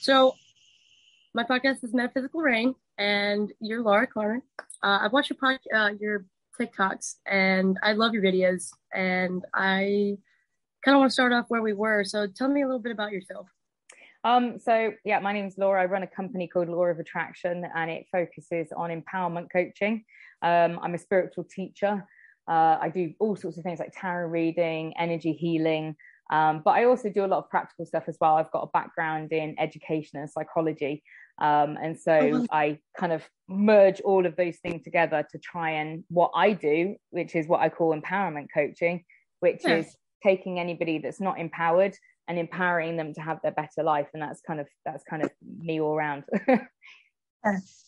So, my podcast is Metaphysical Rain, and you're Laura Carmen. Uh, I've watched your pod, uh, your TikToks, and I love your videos. And I kind of want to start off where we were. So, tell me a little bit about yourself. Um, so yeah, my name is Laura. I run a company called Lau of Attraction, and it focuses on empowerment coaching. Um, I'm a spiritual teacher. Uh, I do all sorts of things like tarot reading, energy healing, um, but I also do a lot of practical stuff as well. I've got a background in education and psychology, um, and so oh, I kind of merge all of those things together to try and what I do, which is what I call empowerment coaching, which yeah. is taking anybody that's not empowered and empowering them to have their better life. And that's kind of that's kind of me all around.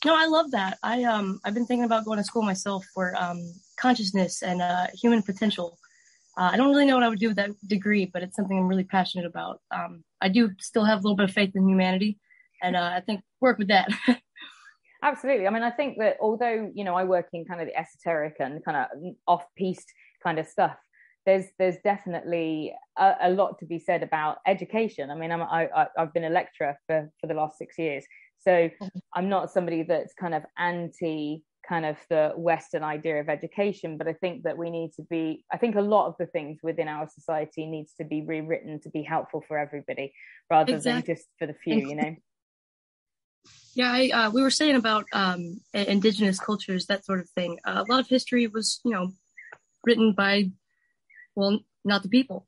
No i love that. I um i've been thinking about going to school myself for um consciousness and uh human potential uh, i don't really know what i would do with that degree but it's something i'm really passionate about um i do still have a little bit of faith in humanity and uh, i think work with that absolutely i mean i think that although you know i work in kind of the esoteric and kind of off piste kind of stuff there's there's definitely a, a, lot to be said about education. I mean, I'm, I, I have been a lecturer for for the last six years, so mm-hmm. I'm not somebody that's kind of anti kind of the Western idea of education, but I think that we need to be. I think a lot of the things within our society needs to be rewritten to be helpful for everybody, rather exactly. than just for the few. You know. Yeah, I, uh, we were saying about um, indigenous cultures, that sort of thing. Uh, a lot of history was, you know, written by well, not the people.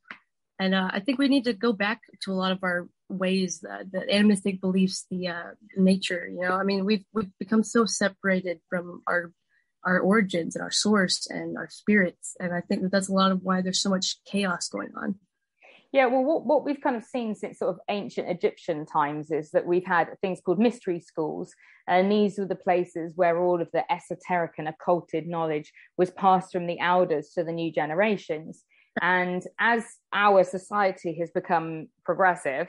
And uh, I think we need to go back to a lot of our ways, uh, the animistic beliefs, the uh, nature. You know, I mean, we've we've become so separated from our our origins and our source and our spirits, and I think that that's a lot of why there's so much chaos going on. Yeah, well, what, what we've kind of seen since sort of ancient Egyptian times is that we've had things called mystery schools, and these were the places where all of the esoteric and occulted knowledge was passed from the elders to the new generations. And as our society has become progressive,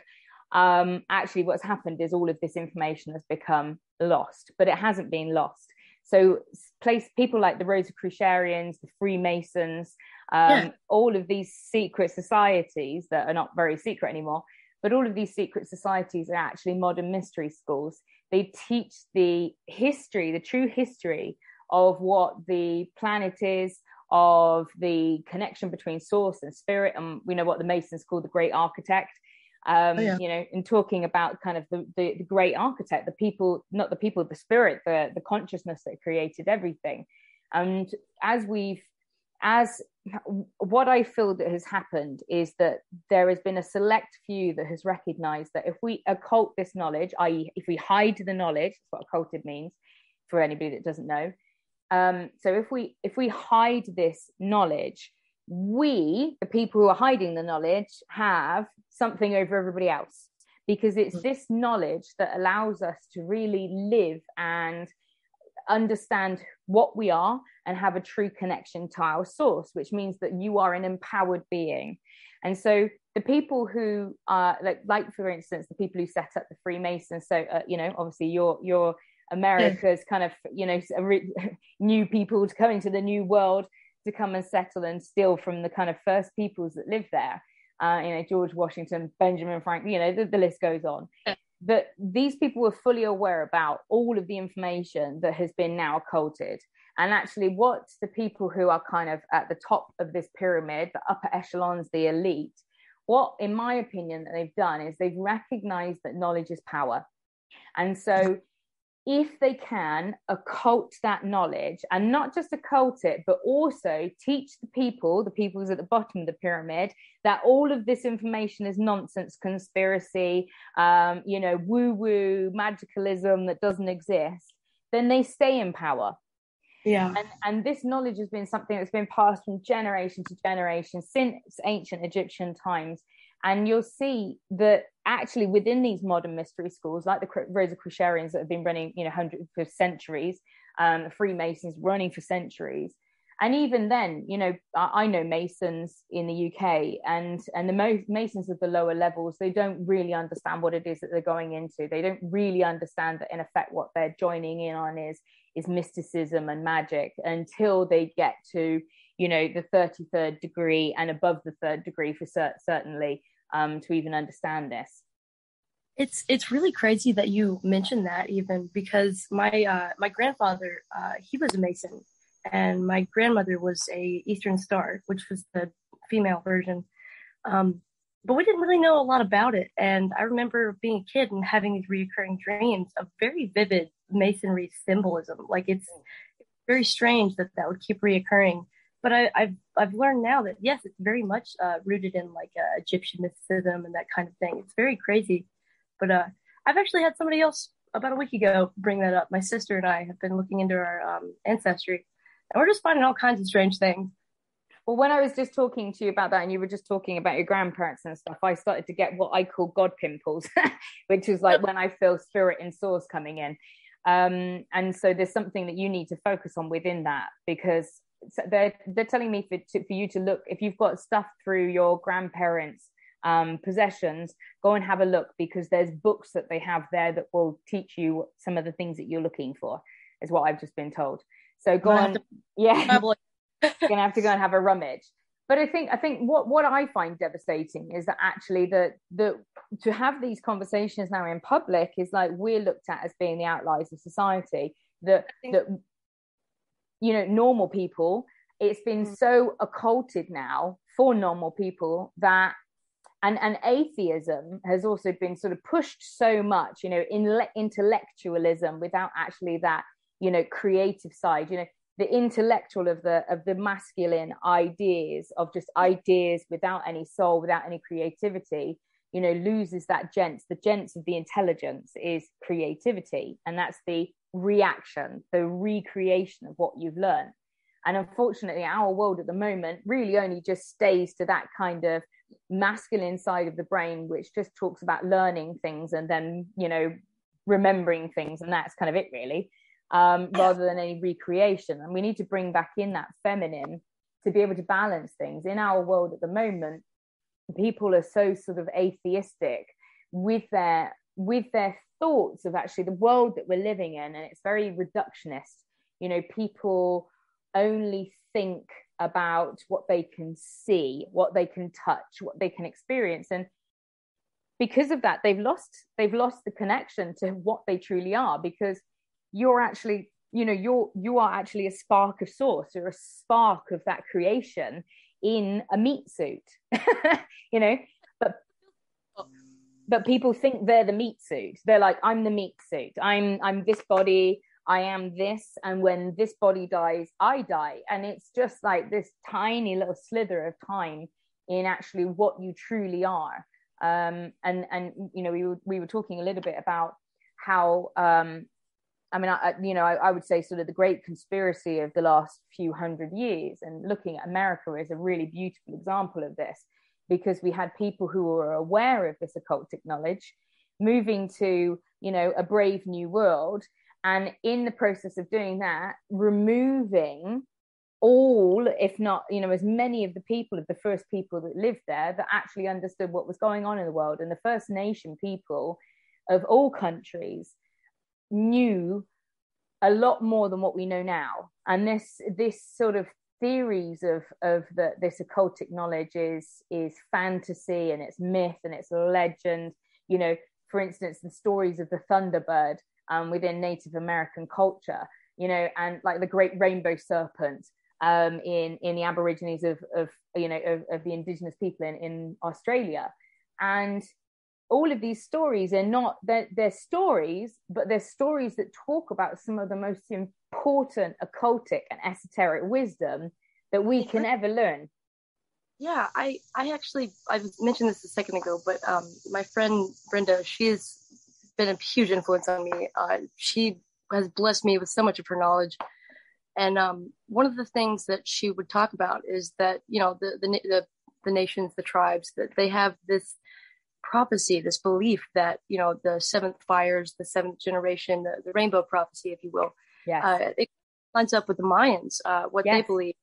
um, actually what's happened is all of this information has become lost, but it hasn't been lost. So place people like the Rosicrucians, the Freemasons, um, yeah. all of these secret societies that are not very secret anymore, but all of these secret societies are actually modern mystery schools. They teach the history, the true history of what the planet is, of the connection between source and spirit and we know what the masons call the great architect um, oh, yeah. you know in talking about kind of the, the, the great architect the people not the people the spirit the the consciousness that created everything and as we've as what I feel that has happened is that there has been a select few that has recognized that if we occult this knowledge, i.e., if we hide the knowledge, that's what occulted means for anybody that doesn't know, um, so if we if we hide this knowledge, we, the people who are hiding the knowledge, have something over everybody else because it's mm. this knowledge that allows us to really live and understand what we are and have a true connection to our source, which means that you are an empowered being. And so the people who are like, like for instance, the people who set up the Freemasons. So uh, you know, obviously, you're you're America's kind of you know new people to come into the new world to come and settle and steal from the kind of first peoples that live there. Uh, you know, George Washington, Benjamin Franklin, you know, the, the list goes on. Yeah. That these people were fully aware about all of the information that has been now occulted. And actually, what the people who are kind of at the top of this pyramid, the upper echelons, the elite, what, in my opinion, that they've done is they've recognized that knowledge is power. And so if they can occult that knowledge and not just occult it, but also teach the people, the people who's at the bottom of the pyramid, that all of this information is nonsense, conspiracy, um, you know, woo woo, magicalism that doesn't exist, then they stay in power. Yeah. And, and this knowledge has been something that's been passed from generation to generation since ancient Egyptian times. And you'll see that actually within these modern mystery schools, like the Rosicrucians that have been running, you know, hundreds for centuries, um, Freemasons running for centuries, and even then, you know, I know Masons in the UK, and and the Masons of the lower levels, they don't really understand what it is that they're going into. They don't really understand that, in effect, what they're joining in on is is mysticism and magic until they get to, you know, the thirty third degree and above the third degree for cert- certainly um, to even understand this. It's it's really crazy that you mentioned that even because my uh, my grandfather uh, he was a Mason and my grandmother was a Eastern Star, which was the female version. Um, but we didn't really know a lot about it. And I remember being a kid and having these reoccurring dreams of very vivid Masonry symbolism. Like it's very strange that that would keep reoccurring. But I, have I've learned now that yes, it's very much uh, rooted in like uh, Egyptian mysticism and that kind of thing. It's very crazy. But uh, I've actually had somebody else about a week ago bring that up. My sister and I have been looking into our um, ancestry, and we're just finding all kinds of strange things. Well, when I was just talking to you about that, and you were just talking about your grandparents and stuff, I started to get what I call God pimples, which is like when I feel spirit and source coming in. Um, and so there's something that you need to focus on within that because they're they're telling me for to, for you to look if you've got stuff through your grandparents' um, possessions, go and have a look because there's books that they have there that will teach you some of the things that you're looking for. Is what I've just been told. So go on, to, yeah. You're gonna have to go and have a rummage. But I think I think what what I find devastating is that actually the the to have these conversations now in public is like we're looked at as being the outliers of society. That that you know normal people. It's been mm. so occulted now for normal people that and and atheism has also been sort of pushed so much you know in intellectualism without actually that you know creative side you know the intellectual of the of the masculine ideas of just ideas without any soul without any creativity you know loses that gents the gents of the intelligence is creativity and that's the reaction the recreation of what you've learned and unfortunately our world at the moment really only just stays to that kind of masculine side of the brain which just talks about learning things and then you know remembering things and that's kind of it really um, rather than any recreation. And we need to bring back in that feminine to be able to balance things. In our world at the moment, people are so sort of atheistic with their with their thoughts of actually the world that we're living in, and it's very reductionist. You know, people only think about what they can see, what they can touch, what they can experience, and because of that, they've lost they've lost the connection to what they truly are because you're actually you know you're you are actually a spark of source. You're a spark of that creation in a meat suit you know but people think they're the meat suit. They're like i'm the meat suit. I'm i'm this body. I am this. And when this body dies i die. And it's just like this tiny little slither of time in actually what you truly are. Um and and you know we were we were talking a little bit about how um I mean, I, you know, I, I, would say sort of the great conspiracy of the last few hundred years, and looking at America is a really beautiful example of this, because we had people who were aware of this occultic knowledge, moving to, you know, a brave new world, and in the process of doing that, removing all, if not, you know, as many of the people of the first people that lived there that actually understood what was going on in the world, and the First Nation people of all countries knew a lot more than what we know now. And this this sort of theories of of the, this occultic knowledge is is fantasy and it's myth and it's legend. You know for instance the stories of the thunderbird um, within native american culture you know and like the great rainbow serpent um, in in the aborigines of of you know of, of the indigenous people in in australia. And all of these stories are not they're, they're stories but they're stories that talk about some of the most important occultic and esoteric wisdom that we can ever learn. Yeah i i actually i mentioned this a second ago but um my friend brenda she has been a huge influence on me. Uh, she has blessed me with so much of her knowledge. And um one of the things that she would talk about is that you know the the the, the nations the tribes that they have this prophecy, this belief that, you know, the seventh fires, the seventh generation, the, the rainbow prophecy, if you will, yes. uh, it lines up with the Mayans, uh, what yes. they believe.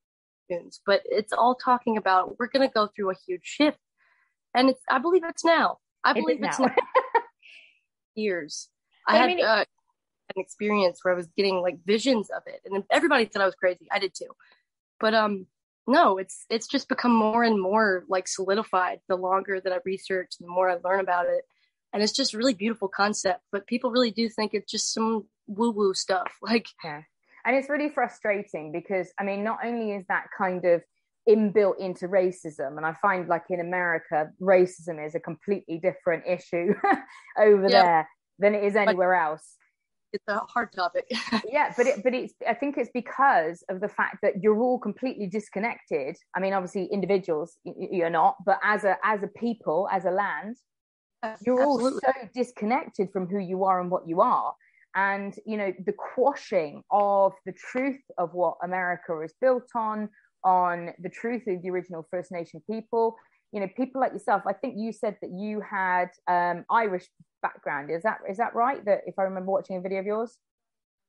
But it's all talking about we're going to go through a huge shift. And it's, I believe it's now. I believe it's now. now. Years. I, I had mean, uh, an experience where I was getting like visions of it, and everybody thought I was crazy. I did too. But um, no, it's it's just become more and more like solidified the longer that I research the more I learn about it. and it's just a really beautiful concept. But people really do think it's just some woo woo stuff. Like, yeah, and it's really frustrating because I mean, not only is that kind of inbuilt into racism, and I find like in America, racism is a completely different issue over yep. there than it is anywhere else it's a hard topic. yeah, but it, but it's I think it's because of the fact that you're all completely disconnected. I mean, obviously individuals you're not, but as a as a people, as a land, you're Absolutely. all so disconnected from who you are and what you are. And you know, the quashing of the truth of what America is built on, on the truth of the original First Nation people, you know people like yourself i think you said that you had um, irish background. Is that is that right? That if i remember watching a video of yours?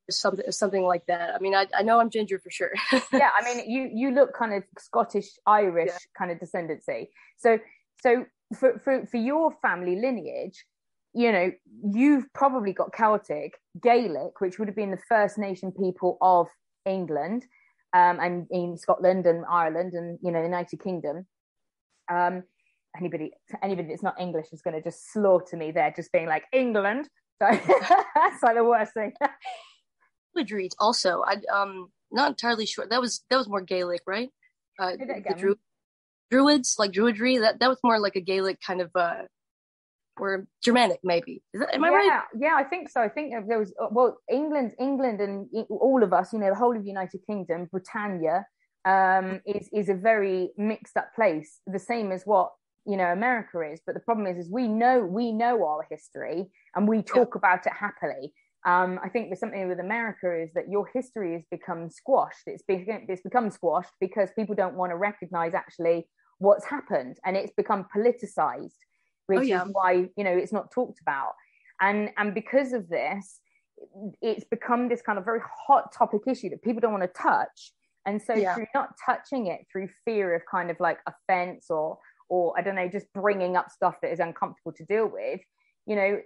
Something something like that. I mean i, I know i'm ginger for sure. Yeah i mean you you look kind of scottish irish yeah. kind of descendancy. So so for, for for your family lineage you know you've probably got celtic gaelic which would have been the first nation people of england um, and in scotland and ireland and you know the united kingdom um, anybody anybody that's not English is going to just slaughter me there, just being like England. So that's like the worst thing. Druidry also. I um not entirely sure. That was that was more Gaelic, right? Uh, the Dru- Druids, like Druidry. That that was more like a Gaelic kind of uh or Germanic, maybe. That, am I yeah, right? Yeah, I think so. I think there was well, England, England, and all of us, you know, the whole of the United Kingdom, Britannia, um, is is a very mixed up place. The same as what you know America is, but the problem is, is we know we know our history and we talk yeah. about it happily. Um, I think there's something with America is that your history has become squashed. It's become it's become squashed because people don't want to recognize actually what's happened, and it's become politicized, which oh, yeah. is why you know it's not talked about. And and because of this, it's become this kind of very hot topic issue that people don't want to touch and so yeah. through not touching it through fear of kind of like offense or or I don't know, just bringing up stuff that is uncomfortable to deal with, you know,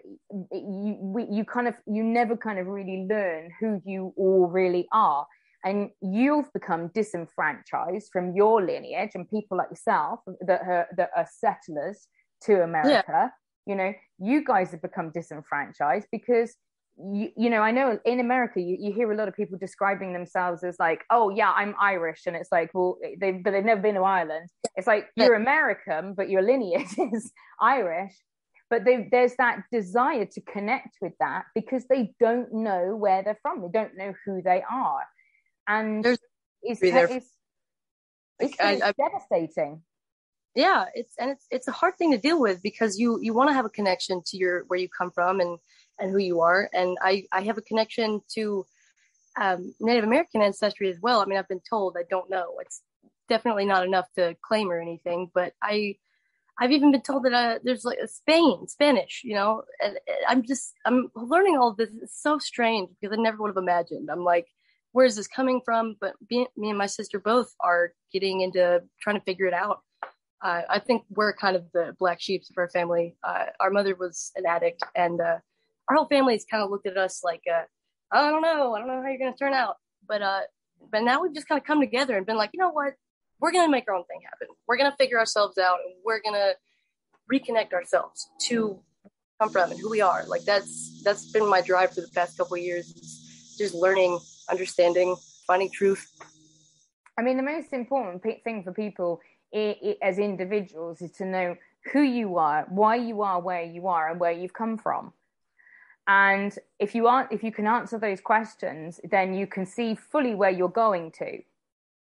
you we, you kind of you never kind of really learn who you all really are, and you've become disenfranchised from your lineage and people like yourself that are that are settlers to America. Yeah. You know, you guys have become disenfranchised because you, you know, I know in America, you, you hear a lot of people describing themselves as like, oh, yeah, I'm Irish. And it's like, well, they, but they've never been to Ireland. It's like, you're American, but your lineage is Irish. But there's that desire to connect with that because they don't know where they're from. They don't know who they are. And there's, it's, it's, it's, I, I, devastating yeah it's and it's it's a hard thing to deal with because you you want to have a connection to your where you come from and and who you are. And I, I have a connection to um, Native American ancestry as well. I mean, I've been told, I don't know. It's definitely not enough to claim or anything, but I, I've even been told that uh, there's like a Spain, Spanish, you know, and I'm just, I'm learning all this. It's so strange because I never would have imagined. I'm like, where is this coming from? But me, me and my sister both are getting into trying to figure it out. Uh, I think we're kind of the black sheep of our family. Uh, our mother was an addict and, uh, our whole family's kind of looked at us like, uh, I don't know, I don't know how you're going to turn out. But, uh, but now we've just kind of come together and been like, you know what? We're going to make our own thing happen. We're going to figure ourselves out and we're going to reconnect ourselves to come from and who we are. Like that's, that's been my drive for the past couple of years. Just learning, understanding, finding truth. I mean, the most important thing for people as individuals is to know who you are, why you are where you are, and where you've come from. And if you aren't, if you can answer those questions, then you can see fully where you're going to.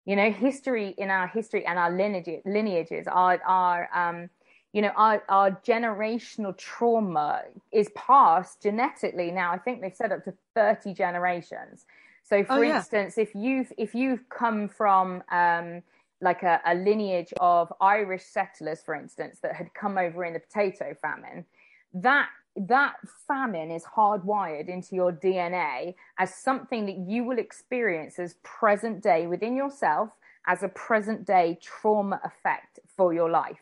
You know, history in our history and our lineage, lineages are are um, you know our our generational trauma is passed genetically now. I think they've said up to thirty generations. So, for oh, yeah. instance, if you've if you've come from um, like a, a lineage of Irish settlers, for instance, that had come over in the potato famine, that that famine is hardwired into your DNA as something that you will experience as present day within yourself as a present day trauma effect for your life.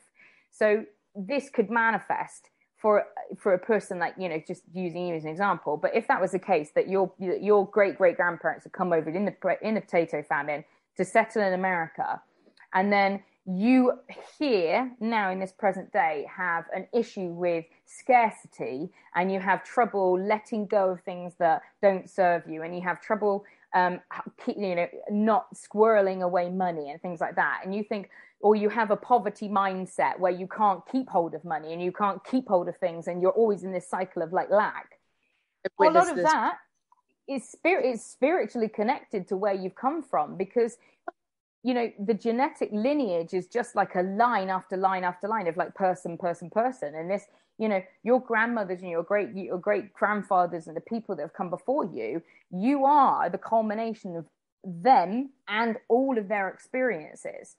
So this could manifest for for a person like you know just using you as an example. But if that was the case that your your great great grandparents had come over in the in the potato famine to settle in America, and then you here now in this present day have an issue with scarcity and you have trouble letting go of things that don't serve you and you have trouble um, you know not squirreling away money and things like that. And you think or you have a poverty mindset where you can't keep hold of money and you can't keep hold of things and you're always in this cycle of like lack. A lot of that is spirit is spiritually connected to where you've come from because you know the genetic lineage is just like a line after line after line of like person person person. And this you know your grandmothers and your great your great grandfathers and the people that have come before you you are the culmination of them and all of their experiences.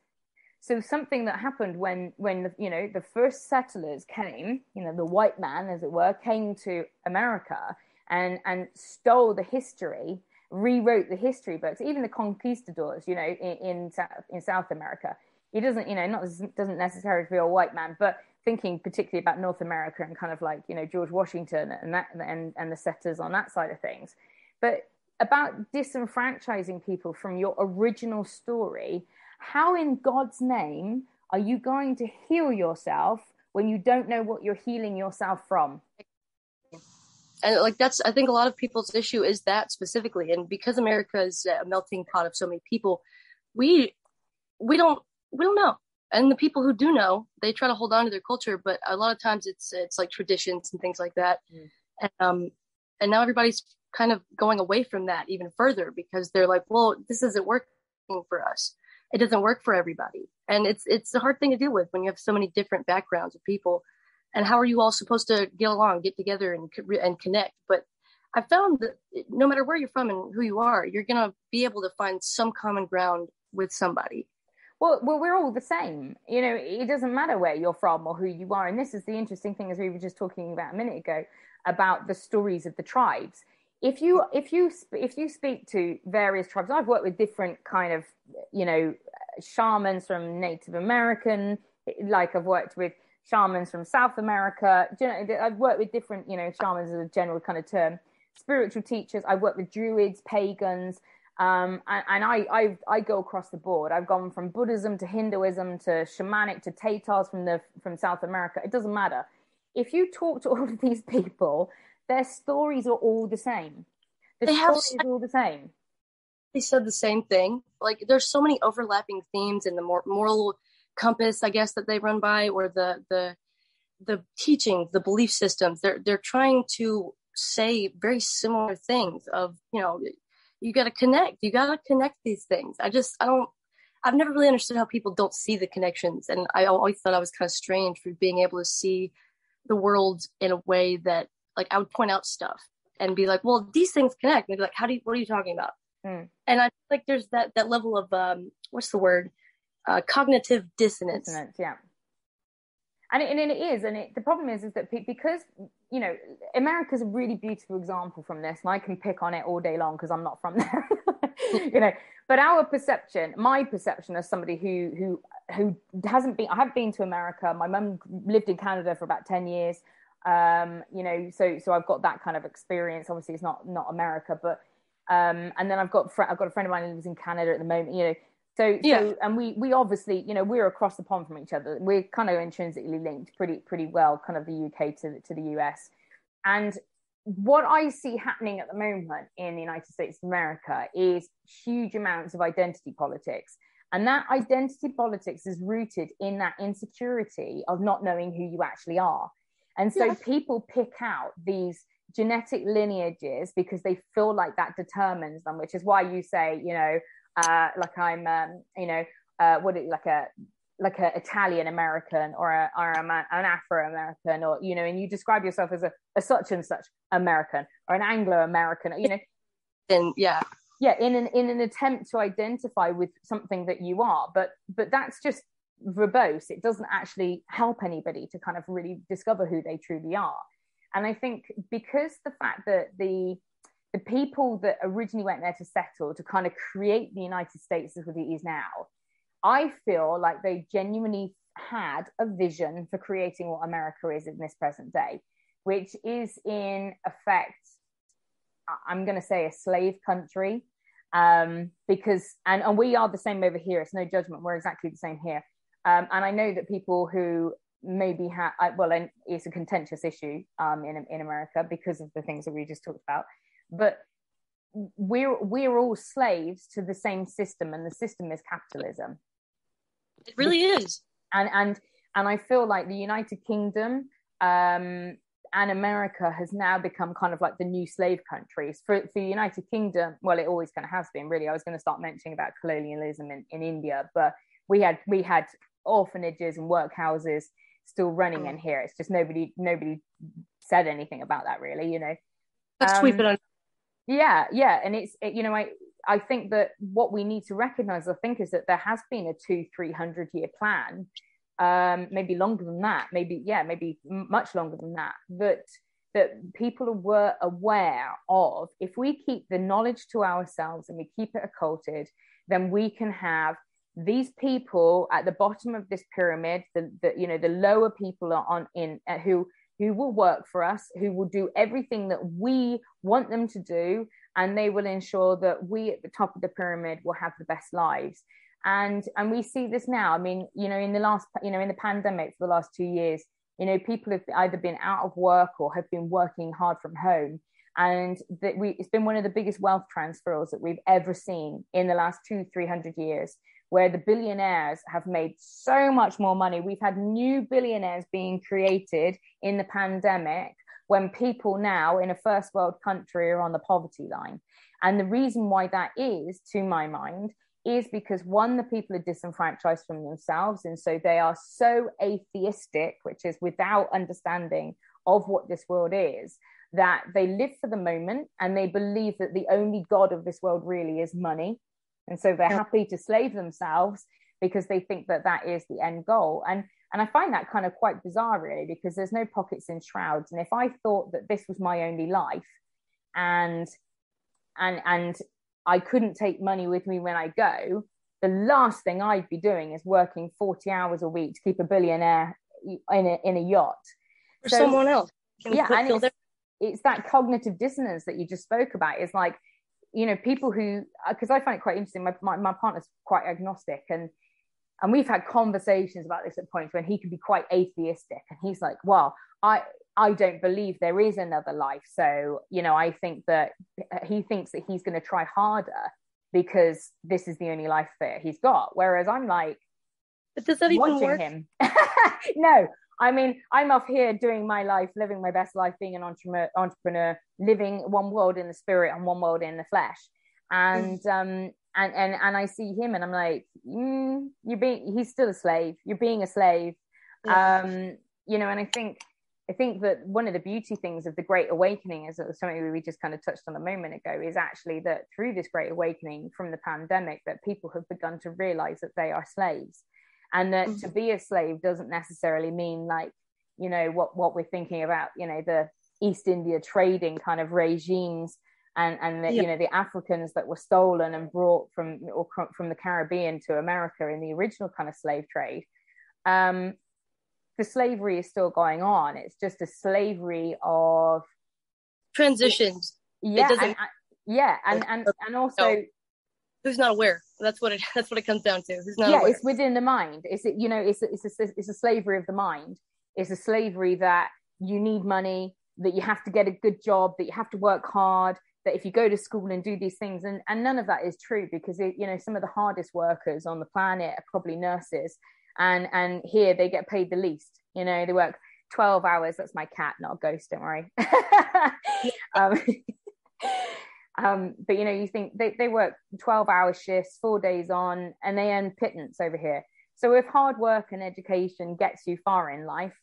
So something that happened when when the, you know the first settlers came you know the white man as it were came to america and and stole the history rewrote the history books, even the conquistadors, you know, in, in, in South America. He doesn't, you know, not doesn't necessarily be a white man, but thinking particularly about North America and kind of like, you know, George Washington and that and, and the settlers on that side of things. But about disenfranchising people from your original story, how in God's name are you going to heal yourself when you don't know what you're healing yourself from? And like that's i think a lot of people's issue is that specifically and because america is a melting pot of so many people we we don't we don't know. And the people who do know they try to hold on to their culture but a lot of times it's it's like traditions and things like that. Mm. and um and now everybody's kind of going away from that even further because they're like well this isn't working for us. It doesn't work for everybody. And it's it's a hard thing to deal with when you have so many different backgrounds of people and how are you all supposed to get along get together and and connect but i found that no matter where you're from and who you are you're going to be able to find some common ground with somebody well, well, we're all the same. You know, it doesn't matter where you're from or who you are. And this is the interesting thing, as we were just talking about a minute ago, about the stories of the tribes. If you if you if you speak to various tribes, I've worked with different kind of you know shamans from Native American, like I've worked with shamans from South America. I've worked with different, you know, shamans as a general kind of term. Spiritual teachers. I've worked with druids, pagans, um, and, and I, I, I go across the board. I've gone from Buddhism to Hinduism to shamanic to Tatars from the from South America. It doesn't matter. If you talk to all of these people, their stories are all the same. The they stories have, are all the same. They said the same thing. Like there's so many overlapping themes in the more moral compass, I guess, that they run by, or the the the teachings, the belief systems. They're they're trying to say very similar things. Of you know, you got to connect. You got to connect these things. I just I don't. I've never really understood how people don't see the connections, and I always thought I was kind of strange for being able to see the world in a way that, like, I would point out stuff and be like, "Well, these things connect." And be like, "How do you? What are you talking about?" Mm. And I like there's that that level of um, what's the word? Uh, cognitive dissonance. dissonance. Yeah. And it, and it is, and it, the problem is, is that because you know America's a really beautiful example from this, and I can pick on it all day long because I'm not from there, you know. But our perception, my perception, as somebody who who who hasn't been, I have been to America. My mum lived in Canada for about ten years, um, you know, so so I've got that kind of experience. Obviously, it's not not America, but um, and then I've got fr- I've got a friend of mine who lives in Canada at the moment, you know. So, yeah. so, and we we obviously, you know, we're across the pond from each other. We're kind of intrinsically linked pretty pretty well, kind of the UK to to the US. And what I see happening at the moment in the United States of America is huge amounts of identity politics. And that identity politics is rooted in that insecurity of not knowing who you actually are. And so yes. people pick out these genetic lineages because they feel like that determines them, which is why you say, you know, uh, like I'm, um, you know, uh, what it, like a like an Italian American or, a, or a man, an Afro American, or you know, and you describe yourself as a, a such and such American or an Anglo American, you know, and yeah, yeah, in an in an attempt to identify with something that you are, but but that's just verbose. It doesn't actually help anybody to kind of really discover who they truly are. And I think because the fact that the the people that originally went there to settle to kind of create the United States as what it is now, I feel like they genuinely had a vision for creating what America is in this present day, which is in effect, I'm going to say a slave country. Um, because, and, and we are the same over here. It's no judgment. We're exactly the same here. Um, and I know that people who maybe have, well, it's a contentious issue um, in, in America because of the things that we just talked about. But we're we're all slaves to the same system, and the system is capitalism. It really is. And and and I feel like the United Kingdom um, and America has now become kind of like the new slave countries. For, for the United Kingdom, well, it always kind of has been, really. I was going to start mentioning about colonialism in, in India, but we had we had orphanages and workhouses still running in here. It's just nobody nobody said anything about that, really, you know. Let's um, sweep it on. Yeah, yeah, and it's it, you know I I think that what we need to recognize, I think, is that there has been a two three hundred year plan um, maybe longer than that, maybe yeah, maybe much longer than that. That that people were aware of. If we keep the knowledge to ourselves and we keep it occulted, then we can have these people at the bottom of this pyramid. The, the you know the lower people are on in uh, who who will work for us, who will do everything that we want them to do, and they will ensure that we at the top of the pyramid will have the best lives. And and we see this now. I mean you know in the last you know in the pandemic for the last two years you know people have either been out of work or have been working hard from home. And that we it's been one of the biggest wealth transfers that we've ever seen in the last two 300 years where the billionaires have made so much more money we've had new billionaires being created in the pandemic when people now in a first world country are on the poverty line and the reason why that is to my mind is because one, the people are disenfranchised from themselves. And so they are so atheistic, which is without understanding of what this world is, that they live for the moment and they believe that the only God of this world really is money. And so they're happy to slave themselves because they think that that is the end goal. And and I find that kind of quite bizarre, really, because there's no pockets in shrouds. And if I thought that this was my only life, and and and I couldn't take money with me when I go, the last thing I'd be doing is working 40 hours a week to keep a billionaire in a, in a yacht. Or so, someone else. yeah, and it's, it's, that cognitive dissonance that you just spoke about. Is like, you know, people who, uh, because I find it quite interesting. My, my, my partner's quite agnostic and and we've had conversations about this at points when he can be quite atheistic and he's like well i I don't believe there is another life. So, you know, I think that uh, he thinks that he's going to try harder because this is the only life that he's got. Whereas I'm like, but does that even work? Him. no, I mean, I'm off here doing my life, living my best life, being an entrepreneur, entrepreneur living one world in the spirit and one world in the flesh. And, mm. um, and, and, and I see him and I'm like, mm, you're being, he's still a slave. You're being a slave. Yeah. Um, you know, and I think, I think that one of the beauty things of the Great Awakening, as something we just kind of touched on a moment ago, is actually that through this Great Awakening from the pandemic, that people have begun to realize that they are slaves, and that mm-hmm. to be a slave doesn't necessarily mean like you know what what we're thinking about, you know, the East India trading kind of regimes. And, and the, yeah. you know the Africans that were stolen and brought from or from the Caribbean to America in the original kind of slave trade, um, the slavery is still going on. It's just a slavery of transitions. Yeah, and, yeah, and and and also. Who's not aware? That's what it. That's what it comes down to. Who's not? Yeah, aware? it's within the mind. It's you know, it's it's a it's a slavery of the mind. It's a slavery that you need money, that you have to get a good job, that you have to work hard, that if you go to school and do these things and, and none of that is true because it, you know some of the hardest workers on the planet are probably nurses and and here they get paid the least you know they work 12 hours that's my cat not a ghost don't worry um, um, but you know you think they, they work 12 hour shifts four days on and they earn pittance over here so if hard work and education gets you far in life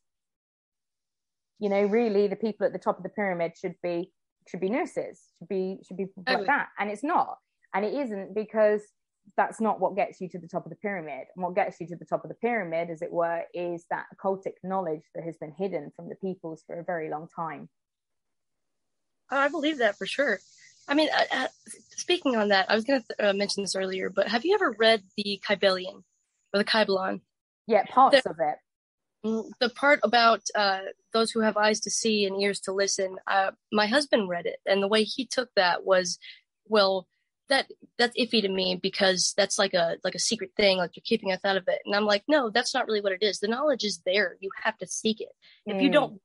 you know really the people at the top of the pyramid should be should be nurses should be should be like that and it's not and it isn't because that's not what gets you to the top of the pyramid. And what gets you to the top of the pyramid, as it were, is that occultic knowledge that has been hidden from the peoples for a very long time. Oh, I believe that for sure. I mean, uh, uh, speaking on that, I was going to uh, mention this earlier, but have you ever read the Kybalion or the Kybalion? Yeah, parts the, of it. Mm, the part about uh, those who have eyes to see and ears to listen. Uh, my husband read it, and the way he took that was, well, that that's iffy to me because that's like a like a secret thing like you're keeping us out of it and i'm like no that's not really what it is the knowledge is there you have to seek it mm. if you don't mm.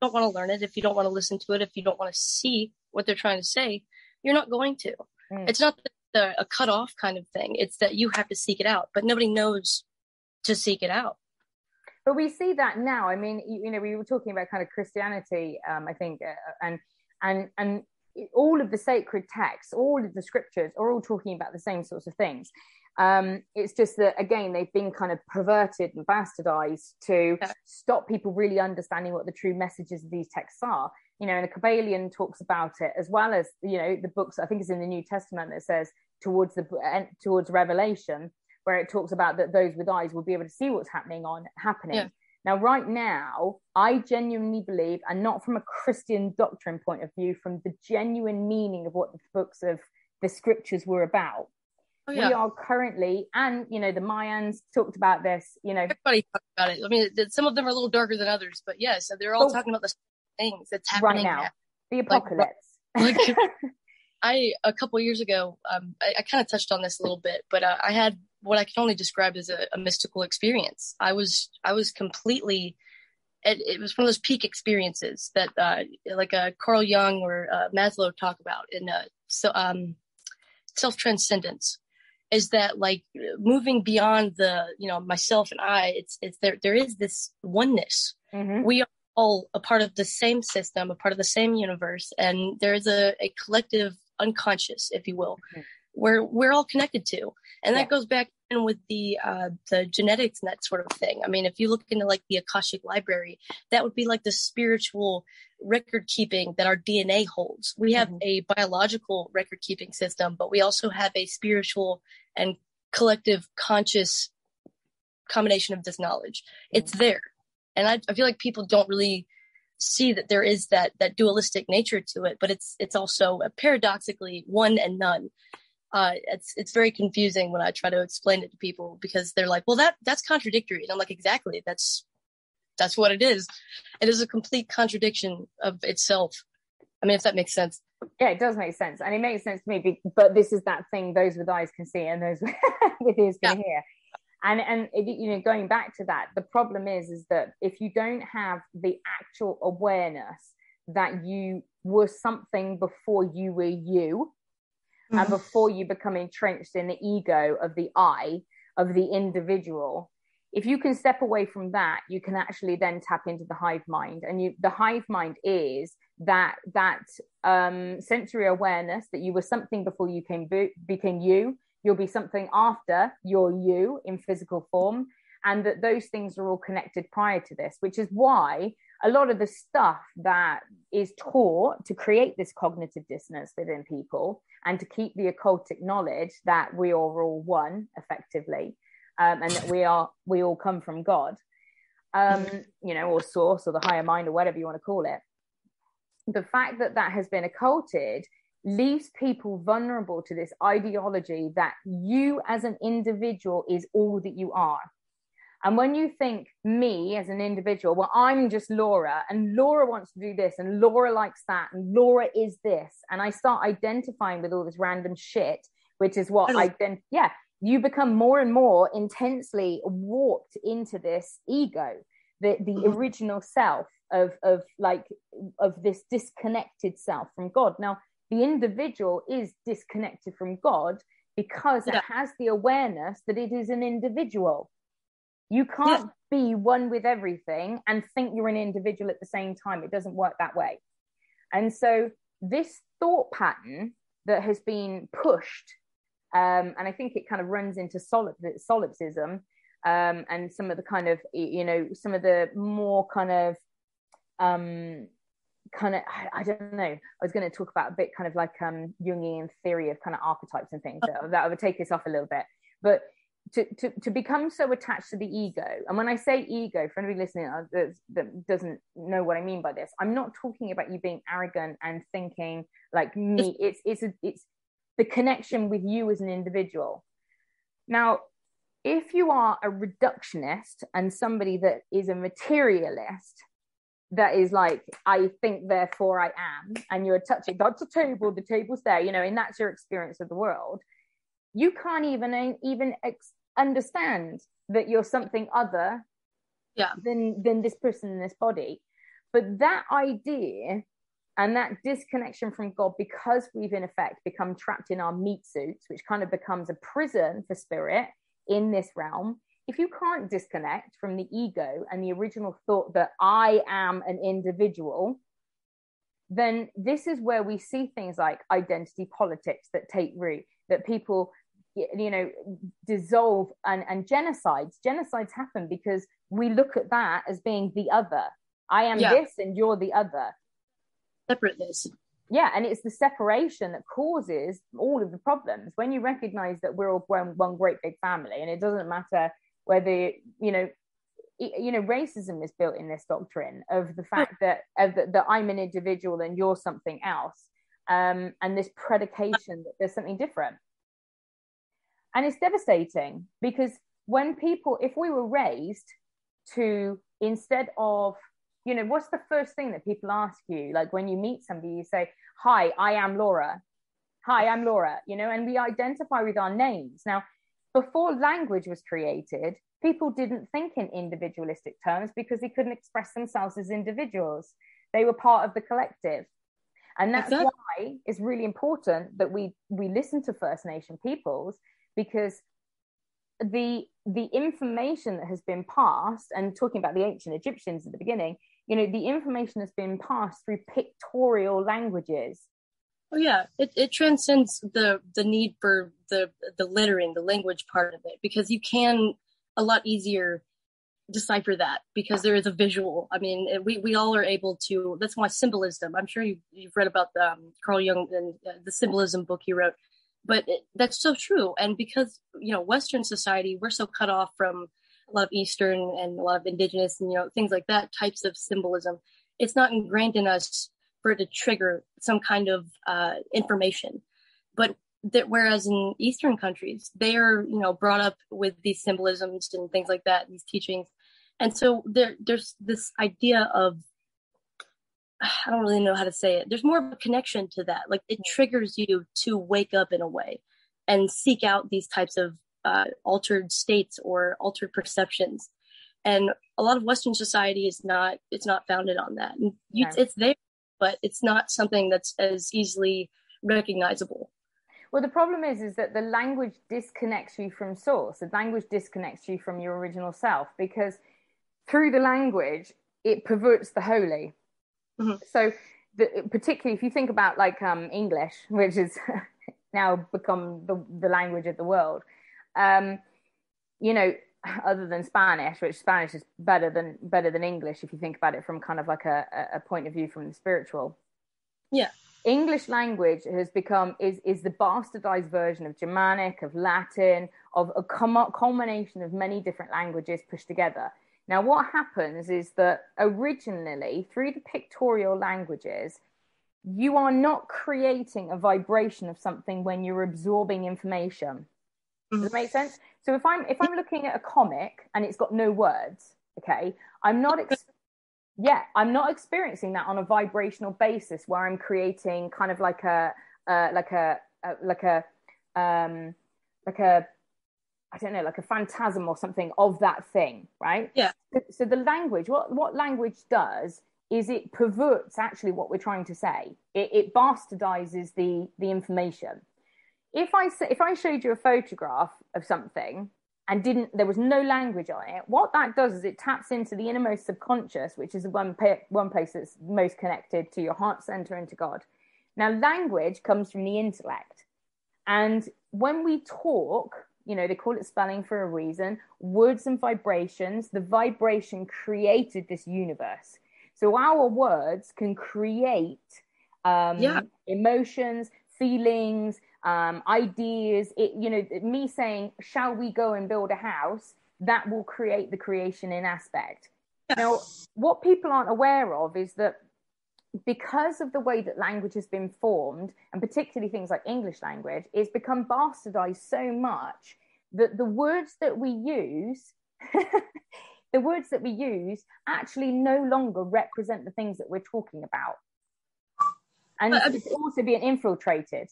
don't want to learn it if you don't want to listen to it if you don't want to see what they're trying to say you're not going to mm. it's not the, a cut off kind of thing it's that you have to seek it out but nobody knows to seek it out but we see that now i mean you, you know we were talking about kind of christianity um, i think uh, and and and all of the sacred texts, all of the scriptures are all talking about the same sorts of things. Um, it's just that again they've been kind of perverted and bastardized to yeah. stop people really understanding what the true messages of these texts are. You know, and the Kybalion talks about it as well as you know the books. I think it's in the New Testament that says towards the towards Revelation, where it talks about that those with eyes will be able to see what's happening on happening. Yeah. Now, right now, I genuinely believe, and not from a Christian doctrine point of view, from the genuine meaning of what the books of the scriptures were about. Oh, yeah. We are currently, and you know, the Mayans talked about this. You know, everybody talked about it. I mean, some of them are a little darker than others, but yes, yeah, so they're all oh, talking about the things that's happening right now. The apocalypse. Like, like I a couple years ago, um, I, I kind of touched on this a little bit, but uh, I had what I can only describe as a, a mystical experience. I was I was completely it, it, was one of those peak experiences that uh, like uh, Carl Jung or uh, Maslow talk about in uh, so, um, self transcendence is that like moving beyond the you know myself and I it's it's there there is this oneness mm-hmm. we are all a part of the same system a part of the same universe and there is a, a collective unconscious if you will mm-hmm we're we're all connected to and that yeah. goes back in with the uh the genetics and that sort of thing i mean if you look into like the akashic library that would be like the spiritual record keeping that our dna holds we have mm-hmm. a biological record keeping system but we also have a spiritual and collective conscious combination of this knowledge mm-hmm. it's there and I, I feel like people don't really see that there is that that dualistic nature to it but it's it's also paradoxically one and none uh, it's it's very confusing when I try to explain it to people because they're like, "Well, that that's contradictory," and I'm like, "Exactly, that's that's what it is. It is a complete contradiction of itself." I mean, if that makes sense. Yeah, it does make sense, and it makes sense to me. But this is that thing: those with eyes can see, and those with ears can yeah. hear. And and you know, going back to that, the problem is is that if you don't have the actual awareness that you were something before you were you, mm-hmm. and before you become entrenched in the ego of the I, of the individual, if you can step away from that, you can actually then tap into the hive mind. And you, the hive mind is that that um, sensory awareness that you were something before you came became you. You'll be something after you're you in physical form, and that those things are all connected prior to this, which is why a lot of the stuff that is taught to create this cognitive dissonance within people and to keep the occultic knowledge that we are all one effectively um, and that we are we all come from god um, you know or source or the higher mind or whatever you want to call it. The fact that that has been occulted leaves people vulnerable to this ideology that you as an individual is all that you are and when you think me as an individual, well, I'm just Laura, and Laura wants to do this, and Laura likes that, and Laura is this, and I start identifying with all this random shit, which is what I then, yeah, you become more and more intensely warped into this ego, the the mm-hmm. original self of of like of this disconnected self from God. Now, the individual is disconnected from God because yeah. it has the awareness that it is an individual you can't yeah. be one with everything and think you're an individual at the same time. It doesn't work that way. And so, this thought pattern that has been pushed, um, and I think it kind of runs into solip- solipsism um, and some of the kind of, you know, some of the more kind of, um, kind of, I, I don't know, I was going to talk about a bit kind of like um, Jungian theory of kind of archetypes and things. that, that would take this off a little bit. But to, to, to become so attached to the ego and when i say ego for anybody listening uh, that doesn't know what i mean by this i'm not talking about you being arrogant and thinking like me it's it's a, it's the connection with you as an individual now if you are a reductionist and somebody that is a materialist that is like i think therefore i am and you're touching that's a table the table's there you know and that's your experience of the world you can't even even ex- understand that you're something other yeah. than than this person in this body but that idea and that disconnection from god because we've in effect become trapped in our meat suits which kind of becomes a prison for spirit in this realm if you can't disconnect from the ego and the original thought that I am an individual, then this is where we see things like identity politics that take root, that people, you know, dissolve and, and genocides. Genocides happen because we look at that as being the other. I am yeah. this and you're the other. Separateness. Yeah, and it's the separation that causes all of the problems. When you recognize that we're all one, one great big family, and it doesn't matter whether you know you know racism is built in this doctrine of the fact that of the, that i'm an individual and you're something else um, and this predication that there's something different. And it's devastating because when people if we were raised to instead of you know what's the first thing that people ask you? Like when you meet somebody you say hi i am laura. Hi i'm laura you know and we identify with our names. Now before language was created, people didn't think in individualistic terms because they couldn't express themselves as individuals. They were part of the collective. And that's exactly. why it's really important that we we listen to First Nation peoples because the the information that has been passed and talking about the ancient Egyptians at the beginning, you know, the information has been passed through pictorial languages Oh yeah, it, it transcends the the need for the the lettering, the language part of it, because you can a lot easier decipher that because there is a visual. I mean, we, we all are able to. That's why symbolism. I'm sure you, you've read about the, um, Carl Jung and uh, the symbolism book he wrote, but it, that's so true. And because you know Western society, we're so cut off from a lot of Eastern and a lot of indigenous and you know things like that types of symbolism. It's not ingrained in us for it to trigger some kind of uh, information. But that whereas in Eastern countries, they are you know brought up with these symbolisms and things like that, these teachings, and so there there's this idea of I don't really know how to say it. There's more of a connection to that. Like it triggers you to wake up in a way and seek out these types of uh, altered states or altered perceptions. And a lot of Western society is not it's not founded on that. And you, it's there but it's not something that's as easily recognizable. Well, the problem is, is that the language disconnects you from source. The language disconnects you from your original self because through the language, it perverts the holy. Mm-hmm. So, the, particularly if you think about like um, English, which has now become the, the language of the world, um, you know, other than Spanish, which Spanish is better than better than English if you think about it from kind of like a, a point of view from the spiritual. Yeah. English language has become is is the bastardized version of Germanic, of Latin, of a culmination of many different languages pushed together. Now, what happens is that originally, through the pictorial languages, you are not creating a vibration of something when you're absorbing information. Does it make sense? So if I'm if I'm looking at a comic and it's got no words, okay, I'm not ex- yeah, I'm not experiencing that on a vibrational basis where I'm creating kind of like a uh, like a, a like a um like a I don't know, like a phantasm or something of that thing, right? Yeah. So, so the language, what what language does is it perverts actually what we're trying to say. It, it bastardizes the the information if I if I showed you a photograph of something and didn't there was no language on it, what that does is it taps into the innermost subconscious, which is one one place that's most connected to your heart center and to God. Now, language comes from the intellect, and when we talk, you know they call it spelling for a reason. Words and vibrations. The vibration created this universe. So our words can create um, yeah. emotions, feelings, um, ideas. It, you know, me saying, "Shall we go and build a house?" That will create the creation in aspect. Yes. Now, what people aren't aware of is that because of the way that language has been formed, and particularly things like English language, it's become bastardized so much that the words that we use the words that we use actually no longer represent the things that we're talking about. And but, it's also being infiltrated.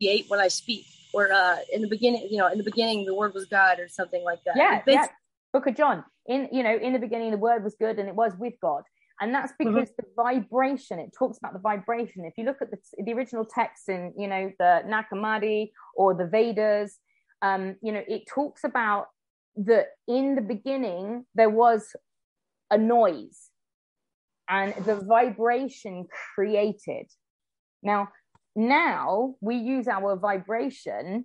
Create when I speak, or uh, in the beginning, you know, in the beginning, the word was God, or something like that. Yeah, yeah. Book of John. In you know, in the beginning, the word was good, and it was with God. And that's mm-hmm. because mm-hmm. the vibration. It talks about the vibration. If you look at the, the original text in, you know, the Nag Hammadi or the Vedas, um, you know, it talks about that in the beginning there was a noise and the vibration created now now we use our vibration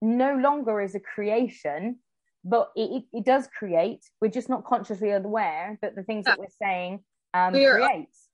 no longer as a creation but it, it, does create we're just not consciously aware that the things that we're saying um we're creates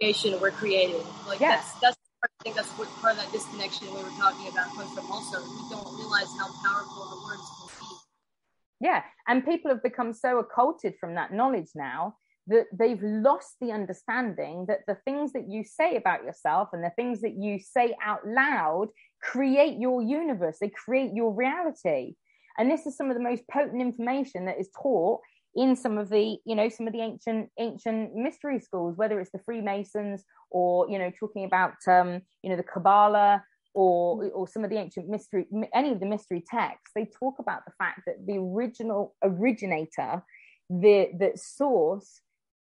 creation we're creating like yeah. that's that's I think that's what part of that disconnection we were talking about comes from also we don't realize how powerful the words can be. yeah. And people have become so occulted from that knowledge now that they've lost the understanding that the things that you say about yourself and the things that you say out loud create your universe, they create your reality. And this is some of the most potent information that is taught in some of the you know some of the ancient ancient mystery schools whether it's the freemasons or you know talking about um you know the kabbalah or or some of the ancient mystery any of the mystery texts they talk about the fact that the original originator the the source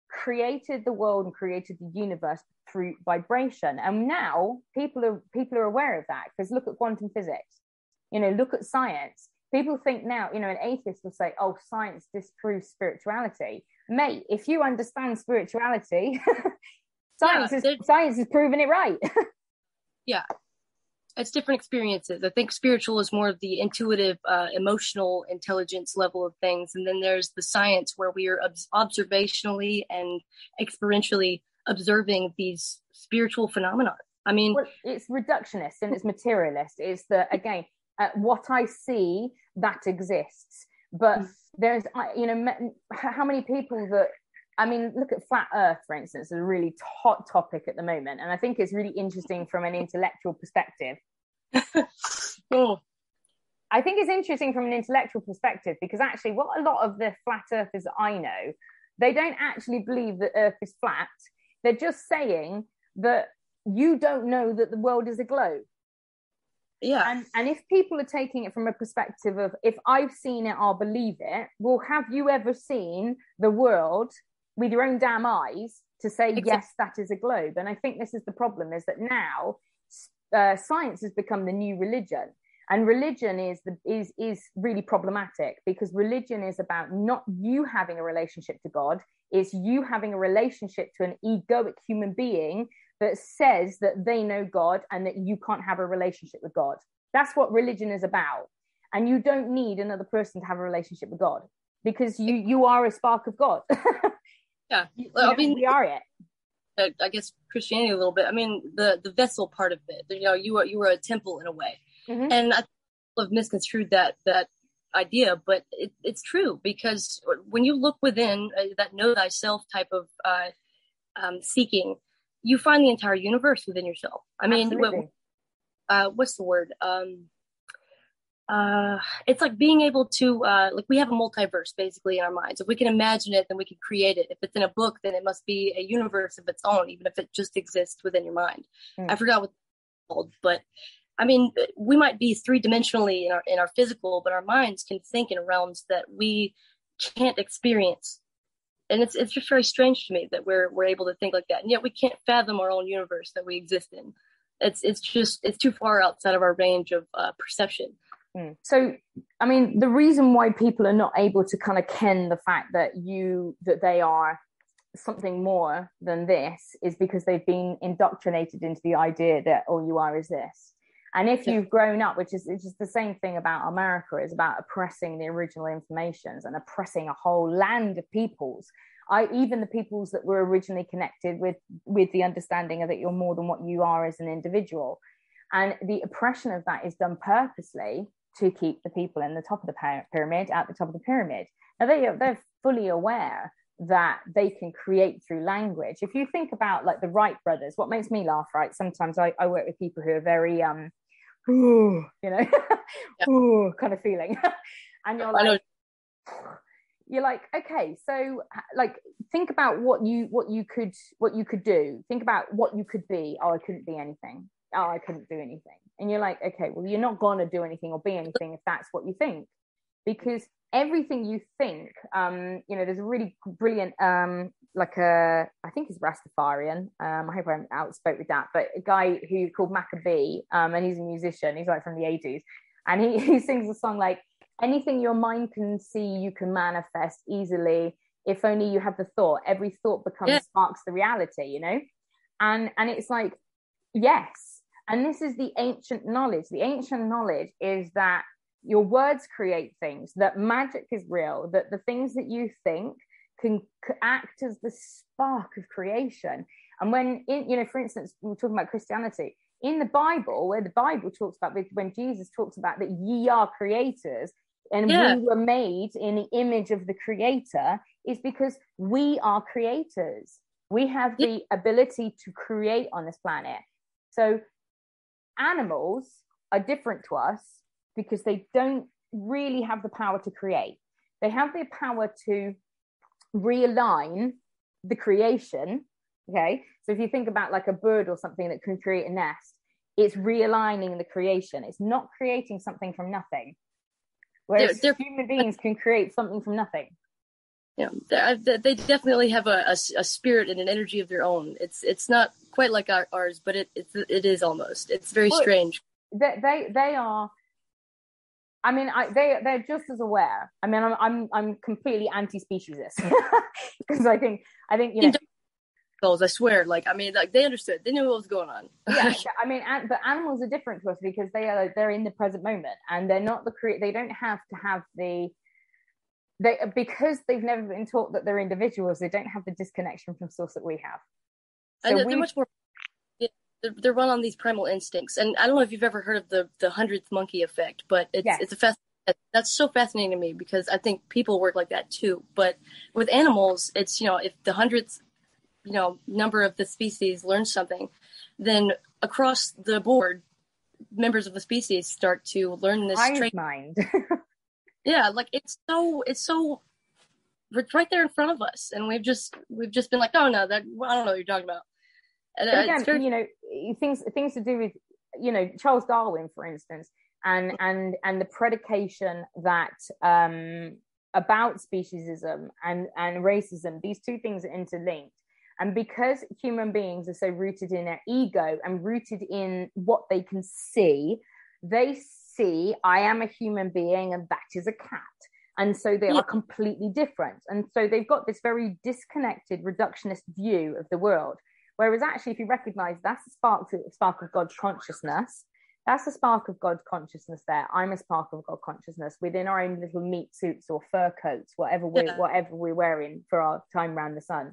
created the world and created the universe through vibration. And now people are people are aware of that because look at quantum physics. You know look at science. People think now you know an atheist will say oh science disproves spirituality. Mate if you understand spirituality science yeah, is science is proving it right. Yeah it's different experiences. I think spiritual is more of the intuitive, uh, emotional intelligence level of things, and then there's the science where we are ob- observationally and experientially observing these spiritual phenomena. I mean, well, it's reductionist and it's materialist. It's the again uh, what I see that exists, but mm. there's you know how many people that I mean, look at flat Earth, for instance, is a really hot topic at the moment, and I think it's really interesting from an intellectual perspective. oh. I think it's interesting from an intellectual perspective because actually, what a lot of the flat earthers I know, they don't actually believe that Earth is flat. They're just saying that you don't know that the world is a globe. Yeah. And, and if people are taking it from a perspective of if I've seen it, I'll believe it. Well, have you ever seen the world with your own damn eyes to say, exactly. yes, that is a globe? And I think this is the problem is that now uh, science has become the new religion and religion is the is is really problematic because religion is about not you having a relationship to god it's you having a relationship to an egoic human being that says that they know god and that you can't have a relationship with god that's what religion is about and you don't need another person to have a relationship with god because you you are a spark of god yeah well, i mean we are it I guess Christianity a little bit. I mean, the the vessel part of it. You know, you were you were a temple in a way, mm-hmm. and I have misconstrued that that idea, but it, it's true because when you look within uh, that know thyself type of uh, um, seeking, you find the entire universe within yourself. I mean, what, uh, what's the word? Um, uh, it's like being able to uh, like we have a multiverse basically in our minds. If we can imagine it, then we can create it. If it's in a book, then it must be a universe of its own, even if it just exists within your mind. Mm. I forgot what it's called, but I mean, we might be three dimensionally in our in our physical, but our minds can think in realms that we can't experience. And it's it's just very strange to me that we're we're able to think like that, and yet we can't fathom our own universe that we exist in. It's it's just it's too far outside of our range of uh, perception. Mm. So, I mean, the reason why people are not able to kind of ken the fact that you that they are something more than this is because they've been indoctrinated into the idea that all you are is this. And if you've grown up, which is it's just the same thing about America, is about oppressing the original informations and oppressing a whole land of peoples. I even the peoples that were originally connected with with the understanding of that you're more than what you are as an individual. And the oppression of that is done purposely to keep the people in the top of the pyramid at the top of the pyramid. Now they they're fully aware that they can create through language. If you think about like the Wright brothers, what makes me laugh, right? Sometimes I, I work with people who are very um ooh, you know, yeah. ooh, kind of feeling. and you're like, you're like okay so like think about what you what you could what you could do think about what you could be oh i couldn't be anything oh i couldn't do anything. And you're like okay well you're not going to do anything or be anything if that's what you think. Because everything you think um you know there's a really brilliant um like a i think he's rastafarian. Um i hope I'm outspoke with that but a guy who called Macka B um and he's a musician. He's like from the 80s and he, he sings a song like anything your mind can see you can manifest easily. If only you have the thought. Every thought becomes yeah. sparks the reality you know? And and it's like yes and this is the ancient knowledge the ancient knowledge is that your words create things that magic is real that the things that you think can act as the spark of creation and when in you know for instance we are talking about christianity in the bible where the bible talks about when jesus talks about that ye are creators and yeah. we were made in the image of the creator is because we are creators we have the yeah. ability to create on this planet so animals are different to us because they don't really have the power to create. They have the power to realign the creation okay? So if you think about like a bird or something that can create a nest it's realigning the creation. It's not creating something from nothing. Whereas they're, they're, human beings can create something from nothing. Yeah, uh, they definitely have a, a, a, spirit and an energy of their own. It's it's not quite like ours, but it it's, it is almost. It's very well, strange. They, they they are. I mean, I, they they're just as aware. I mean, I'm I'm I'm completely anti-speciesist because I think I think you know I swear. Like, I mean, like they understood. They knew what was going on. yeah, I mean, and, but animals are different to us because they are they're in the present moment and they're not the cre- They don't have to have the they because they've never been taught that they're individuals. They don't have the disconnection from source that we have. So and they're, they're much more. Yeah, they're, they're, run on these primal instincts, and I don't know if you've ever heard of the the hundredth monkey effect, but it's yes. it's a fast that's so fascinating to me because I think people work like that too. But with animals, it's you know if the hundredth you know number of the species learn something, then across the board, members of the species start to learn this trait. mind. yeah, like it's so it's so it's right there in front of us, and we've just we've just been like, oh no, that I don't know what you're talking about. And uh, again, very- you know, things things to do with you know Charles Darwin, for instance, and and and the predication that um about speciesism and and racism these two things are interlinked and because human beings are so rooted in their ego and rooted in what they can see, they see, I am a human being and that is a cat. And so they yeah. are completely different. And so they've got this very disconnected, reductionist view of the world. Whereas actually, if you recognize that's a spark, a spark of God's consciousness, that's a spark of God consciousness there. I'm a spark of God consciousness within our own little meat suits or fur coats, whatever we're, yeah. whatever we're wearing for our time around the sun.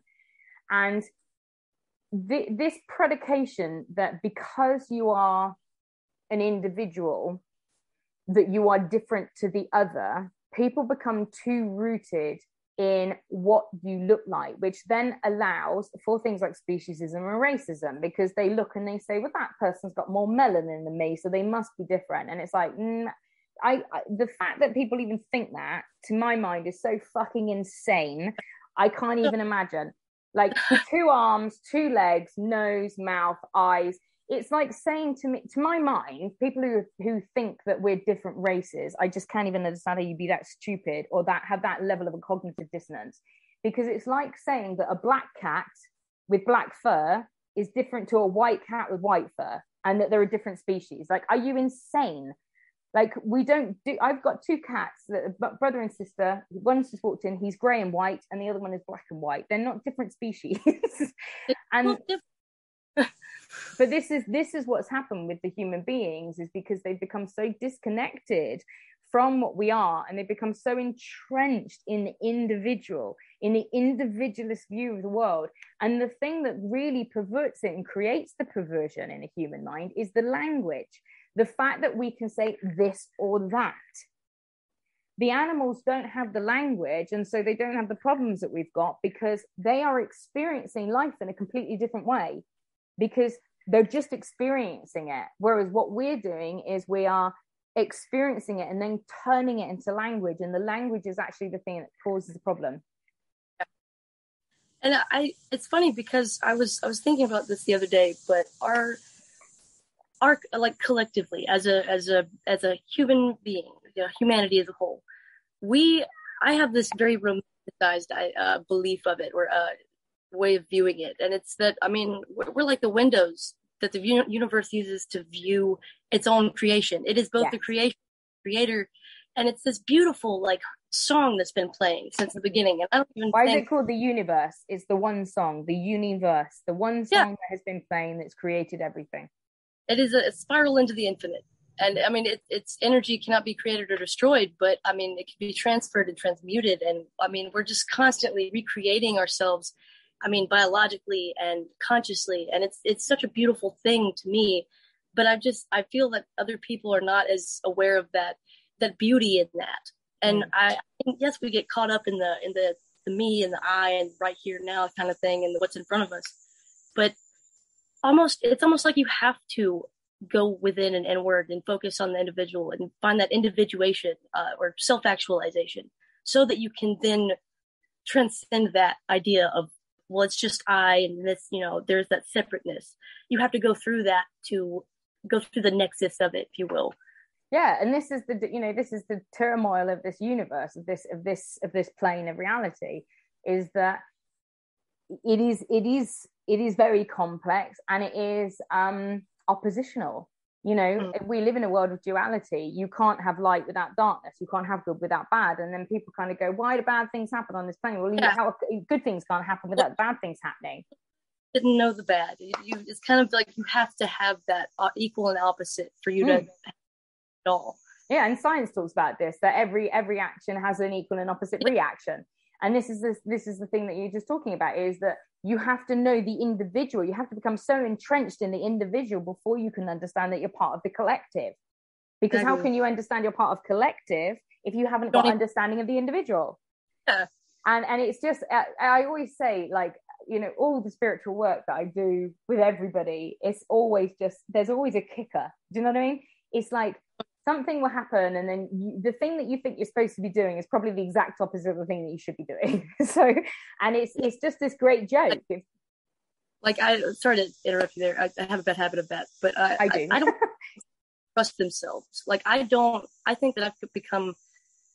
And the, this predication that because you are an individual, that you are different to the other, people become too rooted in what you look like, which then allows for things like speciesism and racism because they look and they say, well, that person's got more melanin than me, so they must be different. And it's like, mm, I, I the fact that people even think that, to my mind, is so fucking insane. I can't even imagine like two arms, two legs, nose, mouth, eyes. It's like saying to me, to my mind, people who who think that we're different races, I just can't even understand how you'd be that stupid or that have that level of a cognitive dissonance, because it's like saying that a black cat with black fur is different to a white cat with white fur, and that they're a different species. Like, are you insane? Like we don't do. I've got two cats, that, brother and sister. One's just walked in. He's grey and white, and the other one is black and white. They're not different species. and but this is this is what's happened with the human beings is because they've become so disconnected from what we are and they've become so entrenched in the individual in the individualist view of the world and the thing that really perverts it and creates the perversion in a human mind is the language the fact that we can say this or that. The animals don't have the language, and so they don't have the problems that we've got because they are experiencing life in a completely different way because they're just experiencing it. Whereas what we're doing is we are experiencing it and then turning it into language and the language is actually the thing that causes the problem and i it's funny because i was i was thinking about this the other day but our our like collectively as a as a as a human being you know, humanity as a whole we i have this very romanticized uh, belief of it or uh, way of viewing it and it's that i mean we're, like the windows that the universe uses to view its own creation. It is both yes. the creation, creator, and it's this beautiful like song that's been playing since the beginning. And I don't even. Why think... is it called the universe? It's the one song, the universe, the one song yeah. that has been playing that's created everything. It is a, a spiral into the infinite. And I mean, it, its energy cannot be created or destroyed, but I mean, it can be transferred and transmuted. And I mean, we're just constantly recreating ourselves I mean, biologically and consciously. And it's, it's such a beautiful thing to me. But I just, I feel that other people are not as aware of that, that beauty in that. And mm. I, I think, yes, we get caught up in the, in the, the me and the I and right here now kind of thing and what's in front of us. But almost, it's almost like you have to go within an inward and focus on the individual and find that individuation uh, or self-actualization so that you can then transcend that idea of well, it's just I and this, you know, there's that separateness. You have to go through that to go through the nexus of it, if you will. Yeah, and this is the you know this is the turmoil of this universe of this of this of this plane of reality is that it is it is it is very complex and it is um oppositional you know mm. we live in a world of duality you can't have light without darkness you can't have good without bad and then people kind of go why do bad things happen on this plane well yeah. how good things can't happen without bad things happening. Didn't know the bad. You, you, it's kind of like you have to have that uh, equal and opposite for you mm. to at all. Yeah and science talks about this that every every action has an equal and opposite reaction and this is this, this is the thing that you're just talking about is that you have to know the individual. You have to become so entrenched in the individual before you can understand that you're part of the collective. Because how can you understand you're part of collective if you haven't got understanding of the individual? Yeah. and and it's just uh, i always say like you know all the spiritual work that i do with everybody it's always just there's always a kicker. Do you know what i mean? It's like something will happen and then you, the thing that you think you're supposed to be doing is probably the exact opposite of the thing that you should be doing. So and it's it's just this great joke. Like i sorry to interrupt you there. I, I have a bad habit of that but i i, do. I, I don't trust themselves. Like i don't i think that i've become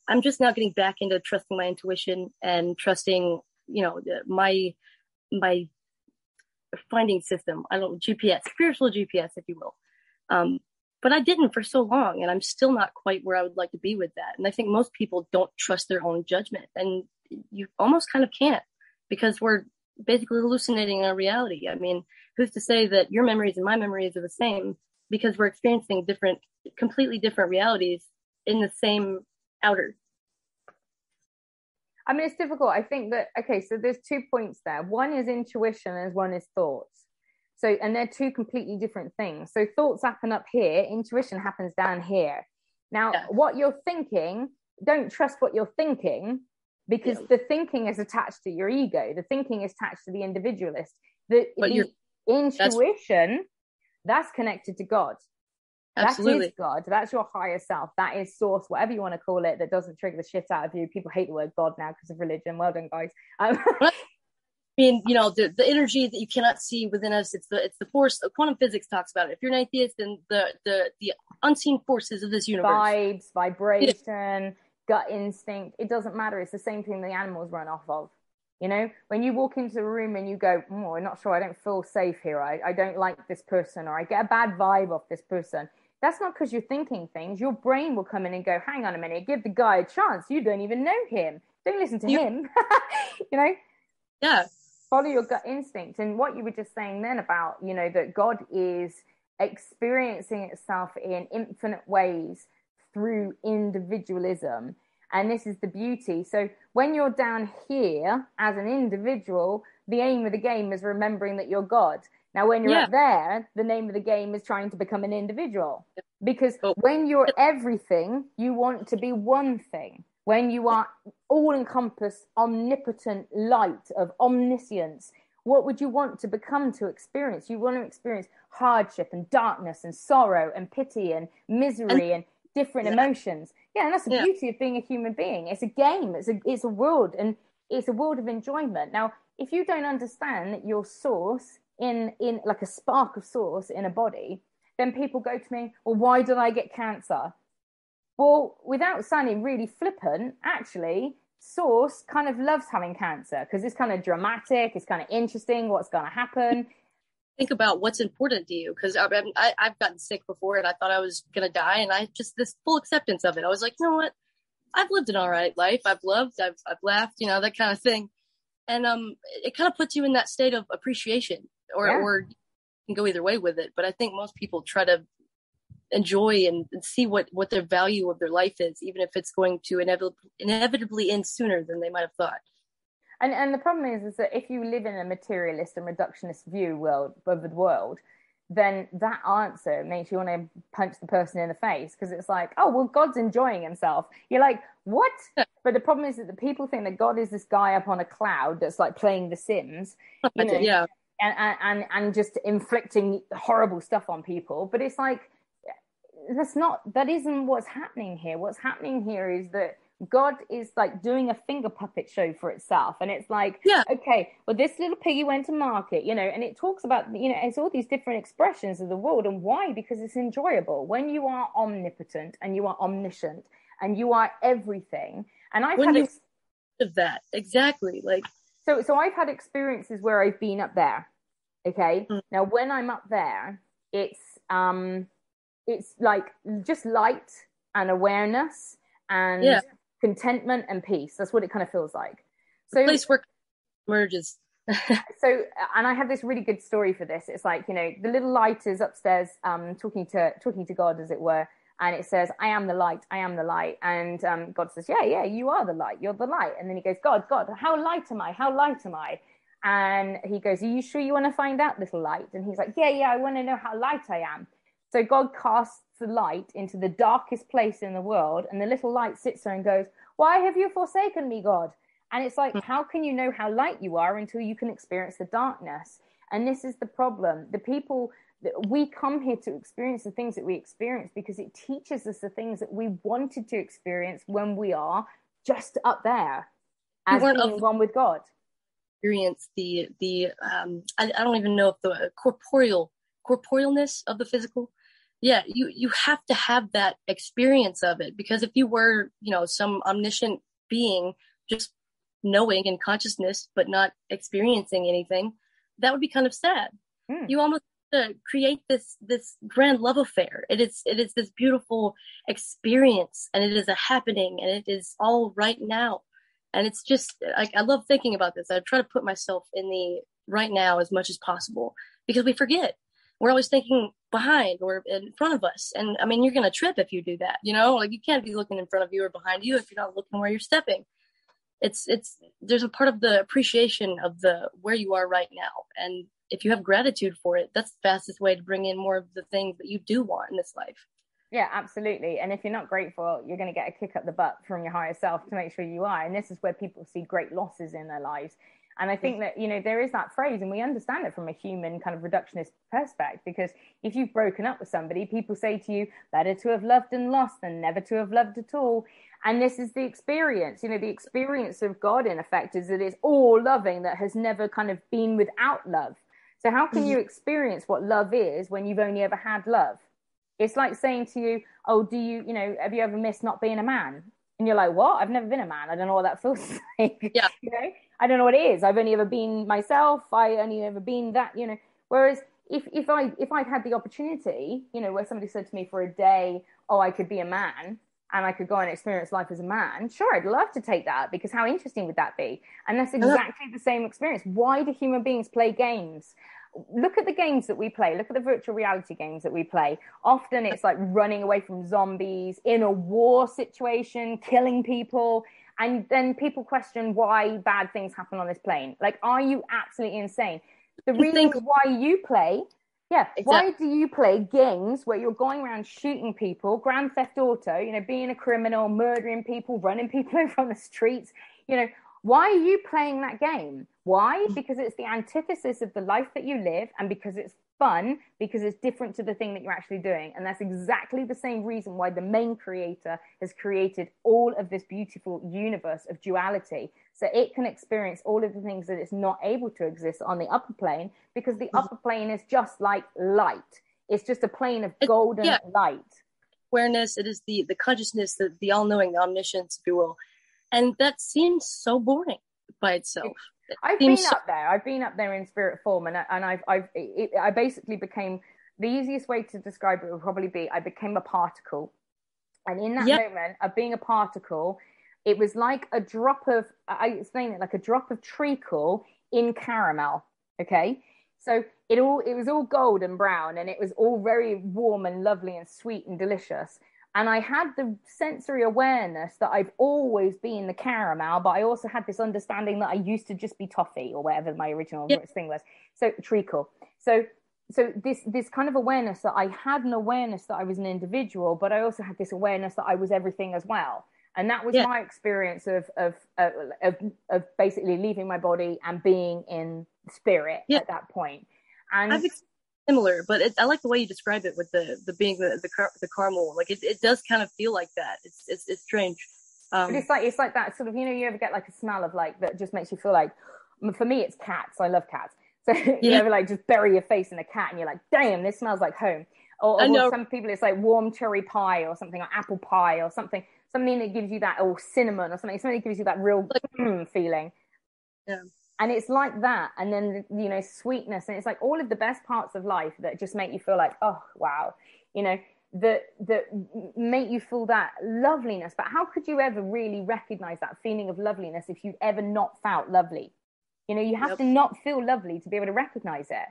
i'm just now getting back into trusting my intuition and trusting you know my my finding system. I don't gps spiritual gps if you will. Um but I didn't for so long, and I'm still not quite where I would like to be with that. And I think most people don't trust their own judgment, and you almost kind of can't because we're basically hallucinating our reality. I mean, who's to say that your memories and my memories are the same because we're experiencing different, completely different realities in the same outer. I mean, it's difficult. I think that, okay, so there's two points there. One is intuition, and one is thoughts. So, and they're two completely different things. So, thoughts happen up here, intuition happens down here. Now, yeah. what you're thinking, don't trust what you're thinking because yeah. the thinking is attached to your ego, the thinking is attached to the individualist. The, the intuition, that's, that's, connected to God. Absolutely. That is God. That's your higher self. That is source, whatever you want to call it, that doesn't trigger the shit out of you. People hate the word God now because of religion. Well done, guys. Um, mean, you know, the, the energy that you cannot see within us, it's the it's the force. Quantum physics talks about it. If you're an atheist, then the the the unseen forces of this universe, vibes, vibration, gut instinct, it doesn't matter. It's the same thing the animals run off of. You know, when you walk into a room and you go, oh, I'm not sure, I don't feel safe here. I, I don't like this person, or I get a bad vibe off this person. That's not because you're thinking things. Your brain will come in and go, hang on a minute, give the guy a chance. You don't even know him. Don't listen to you, him. you know? Yeah follow your gut instinct. And what you were just saying then about you know that god is experiencing itself in infinite ways through individualism. And this is the beauty. So when you're down here as an individual the aim of the game is remembering that you're god. Now when you're yeah. up there the name of the game is trying to become an individual. Because oh. when you're everything you want to be one thing when you are all encompassed, omnipotent light of omniscience, what would you want to become to experience? You want to experience hardship and darkness and sorrow and pity and misery and, and different yeah. emotions. Yeah, and that's the yeah. beauty of being a human being. It's a game. It's a it's a world, and it's a world of enjoyment. Now, if you don't understand that your source in in like a spark of source in a body, then people go to me, well, why did I get cancer? Well, without sounding really flippant, actually, source kind of loves having cancer because it's kind of dramatic, it's kind of interesting, what's going to happen think about what's important to you because I, I, I've gotten sick before and I thought I was gonna die and I just this full acceptance of it. I was like, you know what? I've lived an all right life. I've loved. I've I've laughed. You know that kind of thing, and um, it kind of puts you in that state of appreciation, or yeah. or you can go either way with it. But I think most people try to enjoy and, and see what what their value of their life is, even if it's going to inevitably inevitably end sooner than they might have thought. And and the problem is, is that if you live in a materialist and reductionist view world of the world, then that answer makes you want to punch the person in the face because it's like, oh well, God's enjoying himself. You're like, what? but the problem is that the people think that God is this guy up on a cloud that's like playing The Sims, you know, yeah, and and and just inflicting horrible stuff on people. But it's like that's not that isn't what's happening here. What's happening here is that God is like doing a finger puppet show for itself. And it's like, yeah. okay, well, this little piggy went to market, you know, and it talks about, you know, it's all these different expressions of the world. And why? Because it's enjoyable. When you are omnipotent and you are omniscient and you are everything. And I've when had ex- of that. Exactly. Like, so, so I've had experiences where I've been up there. Okay. Mm. Now, when I'm up there, it's, um, it's like just light and awareness and yeah contentment and peace. That's what it kind of feels like. So, the place where merges. so, and I have this really good story for this. It's like you know, the little light is upstairs, um, talking to talking to God, as it were, and it says, "I am the light. I am the light." And um, God says, "Yeah, yeah, you are the light. You're the light." And then he goes, "God, God, how light am I? How light am I?" And he goes, "Are you sure you want to find out, little light?" And he's like, "Yeah, yeah, I want to know how light I am." So God casts the light into the darkest place in the world, and the little light sits there and goes, Why have you forsaken me, God? And it's like, how can you know how light you are until you can experience the darkness? And this is the problem. The people that we come here to experience the things that we experience because it teaches us the things that we wanted to experience when we are just up there as being one with God. Experience the the um, I, I don't even know if the corporeal corporealness of the physical yeah you you have to have that experience of it because if you were you know some omniscient being just knowing and consciousness but not experiencing anything that would be kind of sad. Mm. you almost create this this grand love affair. It is it is this beautiful experience and it is a happening and it is all right now. And it's just like i love thinking about this. I try to put myself in the right now as much as possible because we forget we're always thinking behind or in front of us. And I mean, you're going to trip if you do that, you know, like you can't be looking in front of you or behind you if you're not looking where you're stepping. It's, it's, there's a part of the appreciation of the where you are right now. And if you have gratitude for it, that's the fastest way to bring in more of the things that you do want in this life. Yeah, absolutely. And if you're not grateful, you're going to get a kick up the butt from your higher self to make sure you are. And this is where people see great losses in their lives and I think that, you know, there is that phrase, and we understand it from a human kind of reductionist perspective, because if you've broken up with somebody, people say to you, better to have loved and lost than never to have loved at all. And this is the experience, you know, the experience of God, in effect, is that it's all loving that has never kind of been without love. So, how can you mm-hmm. experience what love is when you've only ever had love? It's like saying to you, Oh, do you, you know, have you ever missed not being a man? And you're like, What? I've never been a man. I don't know what that feels like. Yeah. you know? I don't know what it is. I've only ever been myself. I only ever been that, you know. Whereas if if I if I'd had the opportunity, you know, where somebody said to me for a day, "Oh, I could be a man," and I could go and experience life as a man, sure, I'd love to take that because how interesting would that be? And that's exactly the same experience. Why do human beings play games? Look at the games that we play. Look at the virtual reality games that we play. Often it's like running away from zombies in a war situation, killing people and then people question why bad things happen on this plane. Like, are you absolutely insane? The reason think- why you play, yeah, exactly. why do you play games where you're going around shooting people, Grand Theft Auto, you know, being a criminal, murdering people, running people over on the streets, you know, why are you playing that game? Why? Mm. Because it's the antithesis of the life that you live and because it's fun because it's different to the thing that you're actually doing. And that's exactly the same reason why the main creator has created all of this beautiful universe of duality. So it can experience all of the things that it's not able to exist on the upper plane because the upper plane is just like light. It's just a plane of golden yeah. light. Awareness, it is the the consciousness, the, the all knowing, the omniscience, if you will. And that seems so boring by itself. I've been so- up there. I've been up there in spirit form, and and I've I've it, I basically became the easiest way to describe it would probably be I became a particle, and in that yep. moment of being a particle, it was like a drop of I explain it like a drop of treacle in caramel. Okay, so it all it was all gold and brown, and it was all very warm and lovely and sweet and delicious and I had the sensory awareness that I've always been the caramel, but I also had this understanding that I used to just be toffee or whatever my original yeah. thing was. So treacle. So so this this kind of awareness that I had an awareness that I was an individual, but I also had this awareness that I was everything as well. And that was my experience of of, of of of basically leaving my body and being in spirit at that point. And I've similar, but it, I like the way you describe it with the the being the the, car, the caramel. Like it, it does kind of feel like that. It's it's, it's strange. Um, but it's like it's like that sort of you know you ever get like a smell of like that just makes you feel like for me it's cats. I love cats. So you yeah. ever like just bury your face in a cat and you're like, damn, this smells like home. Or, or some people it's like warm cherry pie or something, or apple pie or something, something that gives you that, or cinnamon or something, something that gives you that real mm, feeling. Yeah and it's like that and then you know sweetness and it's like all of the best parts of life that just make you feel like oh wow you know that that make you feel that loveliness. But how could you ever really recognize that feeling of loveliness if you've ever not felt lovely? You know you have yep. to not feel lovely to be able to recognize it.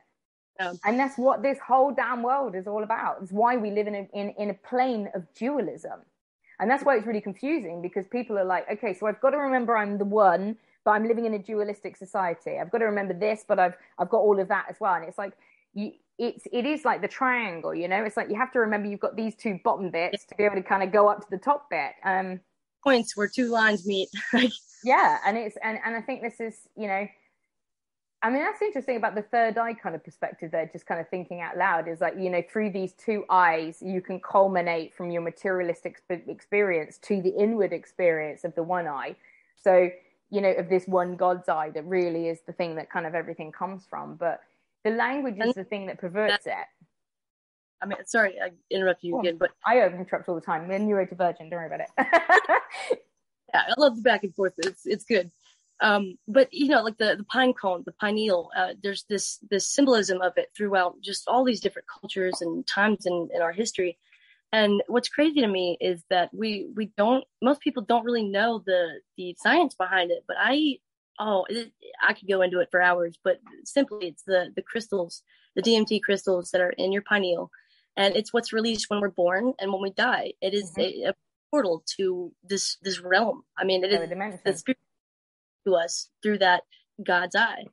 Yeah. and that's what this whole damn world is all about. It's why we live in a, in, in a plane of dualism. And that's why it's really confusing because people are like okay so i've got to remember i'm the one but I'm living in a dualistic society. I've got to remember this, but I've I've got all of that as well. And it's like you it's it is like the triangle, you know. It's like you have to remember you've got these two bottom bits to be able to kind of go up to the top bit. Um, points where two lines meet. yeah, and it's and and I think this is you know. I mean, that's interesting about the third eye kind of perspective there, just kind of thinking out loud is like, you know, through these two eyes, you can culminate from your materialistic experience to the inward experience of the one eye. So you know, of this one God's eye that really is the thing that kind of everything comes from. But the language is the thing that perverts it. I mean, sorry, I interrupt you oh, again, but I interrupt all the time. We're neurodivergent. Don't worry about it. yeah, I love the back and forth. It's it's good. Um, but you know, like the the pine cone, the pineal, uh, there's this this symbolism of it throughout just all these different cultures and times in, in our history. And what's crazy to me is that we we don't most people don't really know the the science behind it. But I oh it, I could go into it for hours. But simply, it's the the crystals, the DMT crystals that are in your pineal, and it's what's released when we're born and when we die. It is mm-hmm. a, a, portal to this this realm. I mean, it is the spirit to us through that God's eye.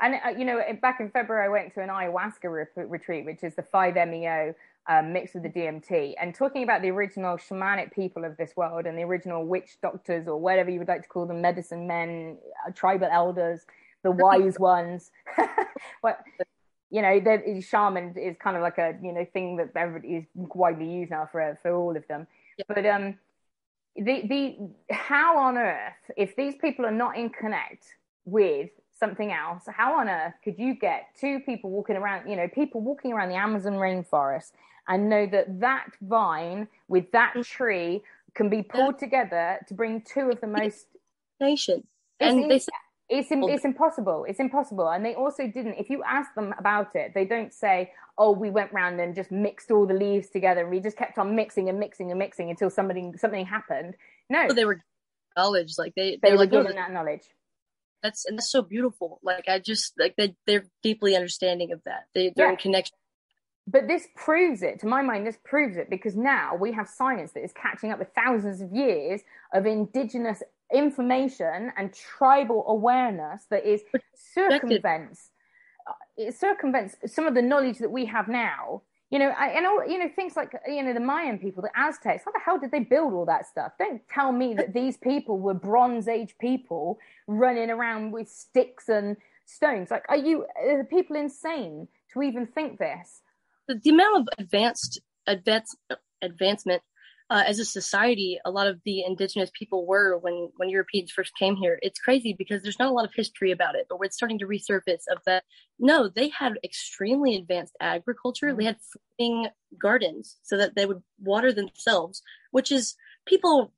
And uh, you know, back in February, I went to an ayahuasca re- retreat, which is the five MEO um, mixed with the DMT, and talking about the original shamanic people of this world and the original witch doctors or whatever you would like to call them, medicine men, uh, tribal elders, the wise ones. what you know, the shaman is kind of like a you know thing that everybody is widely used now for for all of them. Yeah. But um, the the how on earth if these people are not in connect with something else. How on earth could you get two people walking around you know people walking around the amazon rainforest and know that that vine with that mm. tree can be pulled together to bring two of the most nation. And it's, it's, it's impossible it's impossible. And they also didn't if you ask them about it they don't say oh we went round and just mixed all the leaves together and we just kept on mixing and mixing and mixing until somebody something happened. No. Well, they were knowledge like they they, they were like, given that knowledge that's and that's so beautiful. Like i just like they, they're deeply understanding of that. They, they're yeah. in connection. But this proves it to my mind this proves it because now we have science that is catching up with thousands of years of indigenous information and tribal awareness that is circumvents uh, it circumvents some of the knowledge that we have now you know and all you know things like you know the mayan people the aztecs how the hell did they build all that stuff don't tell me that these people were bronze age people running around with sticks and stones like are you are people insane to even think this. The, the amount of advanced advance, advancement uh, as a society, a lot of the indigenous people were when when Europeans first came here. It's crazy because there's not a lot of history about it, but we're starting to resurface of that. No, they had extremely advanced agriculture. They had floating gardens so that they would water themselves, which is people.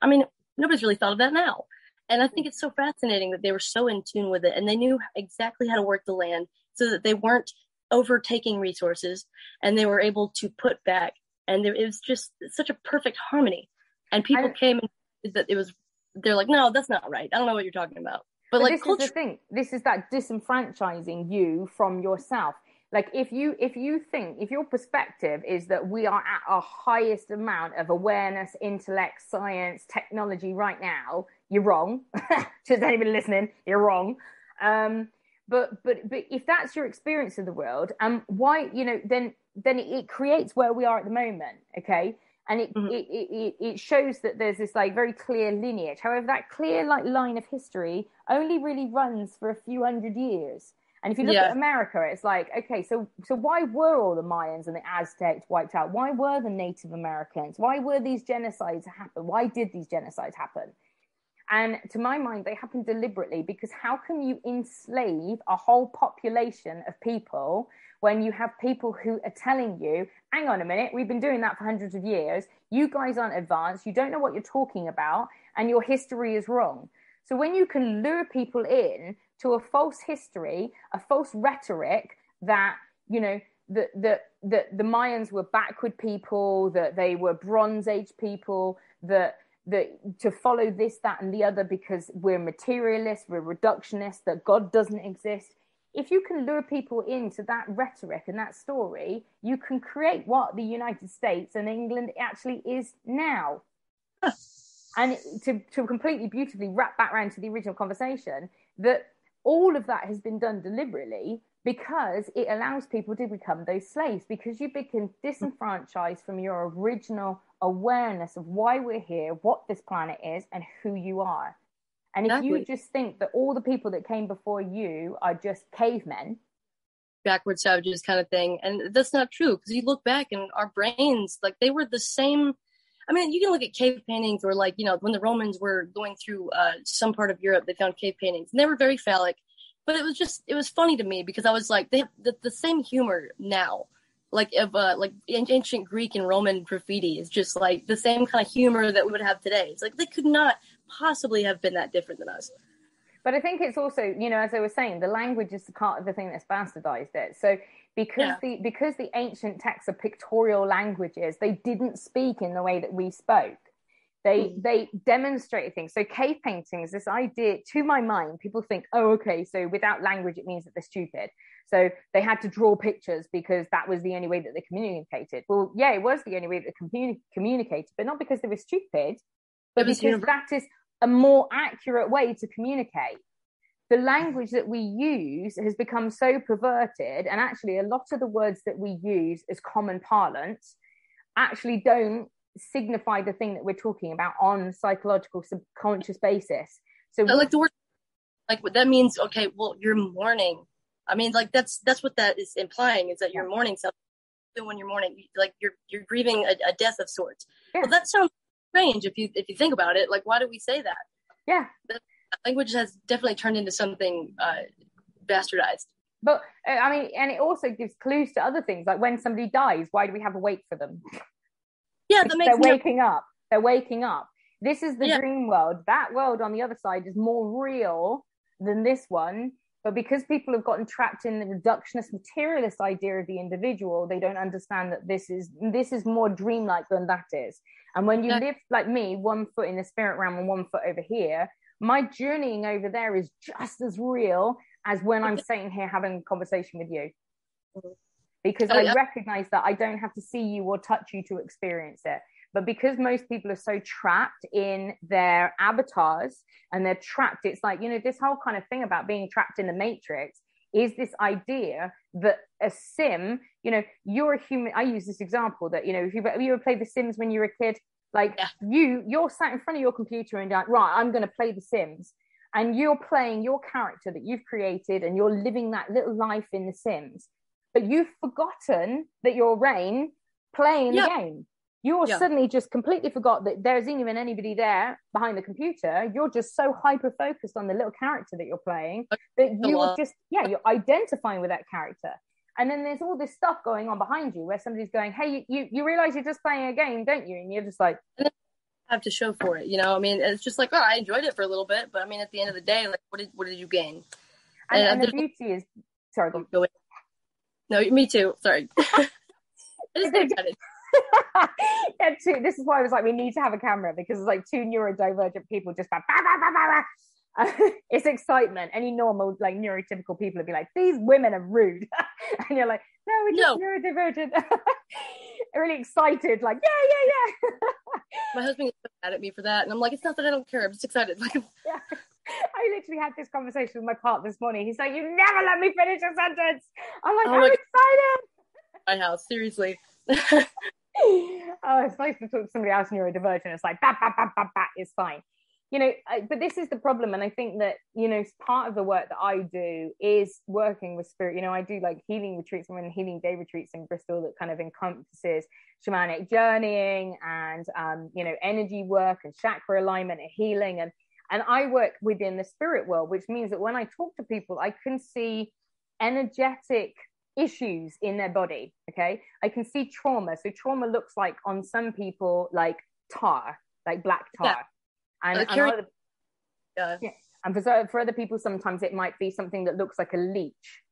I mean, nobody's really thought of that now, and I think it's so fascinating that they were so in tune with it and they knew exactly how to work the land so that they weren't overtaking resources and they were able to put back and there, it was just such a perfect harmony. And people I, came and that it was they're like, no, that's not right. I don't know what you're talking about. But, but like, this culture- is the thing. This is that disenfranchising you from yourself. Like if you if you think if your perspective is that we are at our highest amount of awareness, intellect, science, technology right now, you're wrong. Just anybody listening, you're wrong. Um, but but but if that's your experience of the world, and um, why you know then then it, creates where we are at the moment okay? And it, mm-hmm. it, it, it shows that there's this like very clear lineage. However that clear like line of history only really runs for a few hundred years. And if you look yeah. at america it's like okay so so why were all the mayans and the aztecs wiped out? Why were the native americans? Why were these genocides happen? Why did these genocides happen and to my mind, they happen deliberately because how can you enslave a whole population of people when you have people who are telling you, hang on a minute, we've been doing that for hundreds of years. You guys aren't advanced. You don't know what you're talking about, and your history is wrong. So when you can lure people in to a false history, a false rhetoric that, you know, that the, the, the Mayans were backward people, that they were Bronze Age people, that that to follow this, that, and the other because we're materialists, we're reductionists, that God doesn't exist if you can lure people into that rhetoric and that story, you can create what the United States and England actually is now. and to, to completely beautifully wrap back around to the original conversation, that all of that has been done deliberately because it allows people to become those slaves because you become disenfranchised from your original awareness of why we're here, what this planet is, and who you are. And if exactly. you just think that all the people that came before you are just cavemen, backward savages kind of thing, and that's not true because you look back and our brains, like they were the same. I mean, you can look at cave paintings or like, you know, when the Romans were going through uh, some part of Europe, they found cave paintings and they were very phallic. But it was just, it was funny to me because I was like, they have the, the same humor now like of uh, like ancient Greek and Roman graffiti is just like the same kind of humor that we would have today. It's like they could not possibly have been that different than us. But I think it's also, you know, as I was saying, the language is the part of the thing that's bastardized it. So because yeah. the because the ancient texts are pictorial languages, they didn't speak in the way that we spoke. They mm. they demonstrated things. So cave paintings, this idea, to my mind, people think, oh, okay, so without language, it means that they're stupid. So they had to draw pictures because that was the only way that they communicated. Well, yeah, it was the only way that they communi- communicated, but not because they were stupid but because that is a more accurate way to communicate. The language that we use has become so perverted, and actually, a lot of the words that we use as common parlance actually don't signify the thing that we're talking about on psychological subconscious basis. So, like the word, like what that means. Okay, well, you're mourning. I mean, like that's that's what that is implying is that you're mourning something when you're mourning, like you're you're grieving a, a death of sorts. Yeah. Well, that sounds strange if you if you think about it. Like, why do we say that? Yeah, language has definitely turned into something uh, bastardized. But uh, I mean, and it also gives clues to other things. Like when somebody dies, why do we have a wake for them? Yeah, that makes they're waking up. They're waking up. This is the yeah. dream world. That world on the other side is more real than this one. But because people have gotten trapped in the reductionist materialist idea of the individual, they don't understand that this is this is more dreamlike than that is. And when you live like me, one foot in the spirit realm and one foot over here, my journeying over there is just as real as when I'm sitting here having a conversation with you. Mm-hmm. Because oh, I recognize that I don't have to see you or touch you to experience it. But because most people are so trapped in their avatars and they're trapped, it's like, you know, this whole kind of thing about being trapped in the matrix is this idea that a sim, you know, you're a human. I use this example that, you know, if you, you ever played The Sims when you were a kid, like yeah. you, you're sat in front of your computer and you're like, right, I'm going to play The Sims. And you're playing your character that you've created and you're living that little life in The Sims. But you've forgotten that you're Rain playing yeah. the game. You're yeah. suddenly just completely forgot that there isn't even anybody there behind the computer. You're just so hyper focused on the little character that you're playing oh, that you are just, yeah, you're identifying with that character. And then there's all this stuff going on behind you where somebody's going, Hey, you, you, you realize you're just playing a game, don't you? And you're just like, have to show for it. You know, I mean, it's just like, oh, I enjoyed it for a little bit, but I mean, at the end of the day, like, what did what did you gain? And, and, and the beauty is, sorry, go. Oh, go no, me too. Sorry. I just excited. yeah, this is why I was like, we need to have a camera because it's like two neurodivergent people just bah, bah, bah, it's excitement. Any normal, like neurotypical people would be like, these women are rude. and you're like, no, we're just no. neurodivergent. really excited, like, yeah, yeah, yeah. My husband is mad at me for that. And I'm like, it's not that I don't care. I'm just excited. Like, yeah. I literally had this conversation with my partner this morning. He's like, you never let me finish a sentence. I'm like, oh, I'm like, excited. My house, seriously. oh, it's nice to talk to somebody else neurodivergent. It's like, bat, bat, bat, bat, bat, it's fine you know I, but this is the problem and i think that you know part of the work that i do is working with spirit you know i do like healing retreats and healing day retreats in bristol that kind of encompasses shamanic journeying and um, you know energy work and chakra alignment and healing and and i work within the spirit world which means that when i talk to people i can see energetic issues in their body okay i can see trauma so trauma looks like on some people like tar like black tar yeah and, and other, yeah. yeah. And for, for other people, sometimes it might be something that looks like a leech.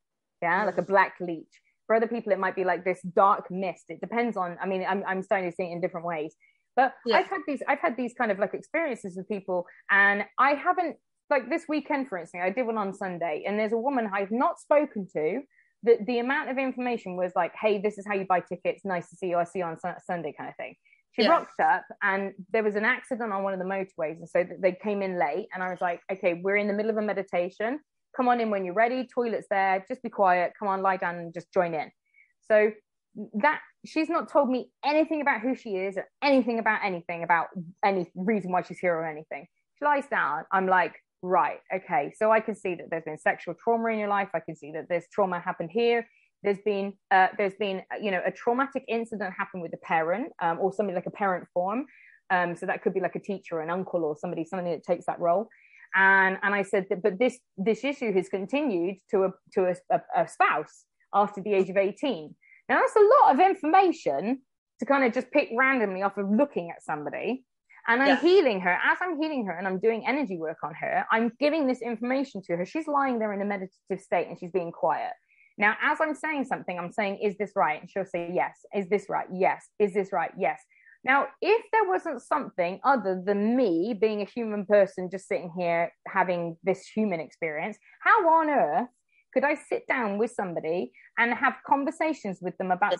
Yeah, mm. like a black leech. For other people, it might be like this dark mist. It depends on, I mean, I'm, I'm starting to see it in different ways. But yeah. I've had these, I've had these kind of like experiences with people, and I haven't, like this weekend, for instance, I did one on Sunday, and there's a woman I've not spoken to. That the amount of information was like, hey, this is how you buy tickets. Nice to see you. I see you on Sunday, kind of thing she yeah. rocked up and there was an accident on one of the motorways and so they came in late and i was like okay we're in the middle of a meditation come on in when you're ready toilets there just be quiet come on lie down and just join in so that she's not told me anything about who she is or anything about anything about any reason why she's here or anything. She lies down. I'm like right okay. So i can see that there's been sexual trauma in your life. I can see that this trauma happened here. There's been uh, there's been you know a traumatic incident happened with a parent um, or somebody like a parent form. Um, so that could be like a teacher an uncle or somebody somebody that takes that role. And and i said that but this this issue has continued to a to a, a, a spouse after the age of 18 now that's a lot of information to kind of just pick randomly off of looking at somebody and I'm yeah. healing her. As I'm healing her and I'm doing energy work on her, I'm giving this information to her. She's lying there in a meditative state and she's being quiet. Now, as I'm saying something, I'm saying, is this right? And she'll say, yes. Is this right? Yes. Is this right? Yes. Now, if there wasn't something other than me being a human person just sitting here having this human experience, how on earth could I sit down with somebody and have conversations with them about,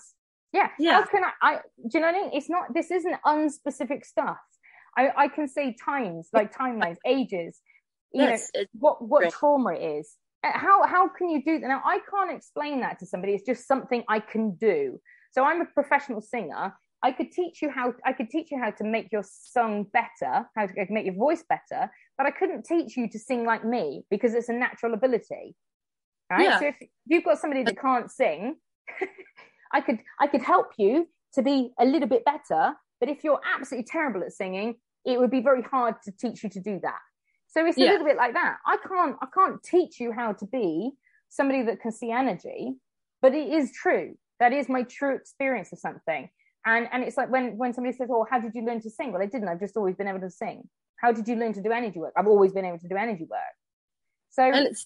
yeah, yeah. how can I, I, do you know what I mean? It's not, this isn't unspecific stuff. I, I can say times, like timelines, ages, you yes, know, what, what great. trauma it is, uh, how how can you do that? Now i can't explain that to somebody. It's just something i can do. So i'm a professional singer. I could teach you how i could teach you how to make your song better how to make your voice better but i couldn't teach you to sing like me because it's a natural ability right yeah. so if you've got somebody that can't sing i could i could help you to be a little bit better but if you're absolutely terrible at singing it would be very hard to teach you to do that so it's a yeah. little bit like that. I can't I can't teach you how to be somebody that can see energy, but it is true. That is my true experience of something. And and it's like when when somebody says, "Oh, how did you learn to sing?" Well, I didn't. I've just always been able to sing. How did you learn to do energy work? I've always been able to do energy work. So and it's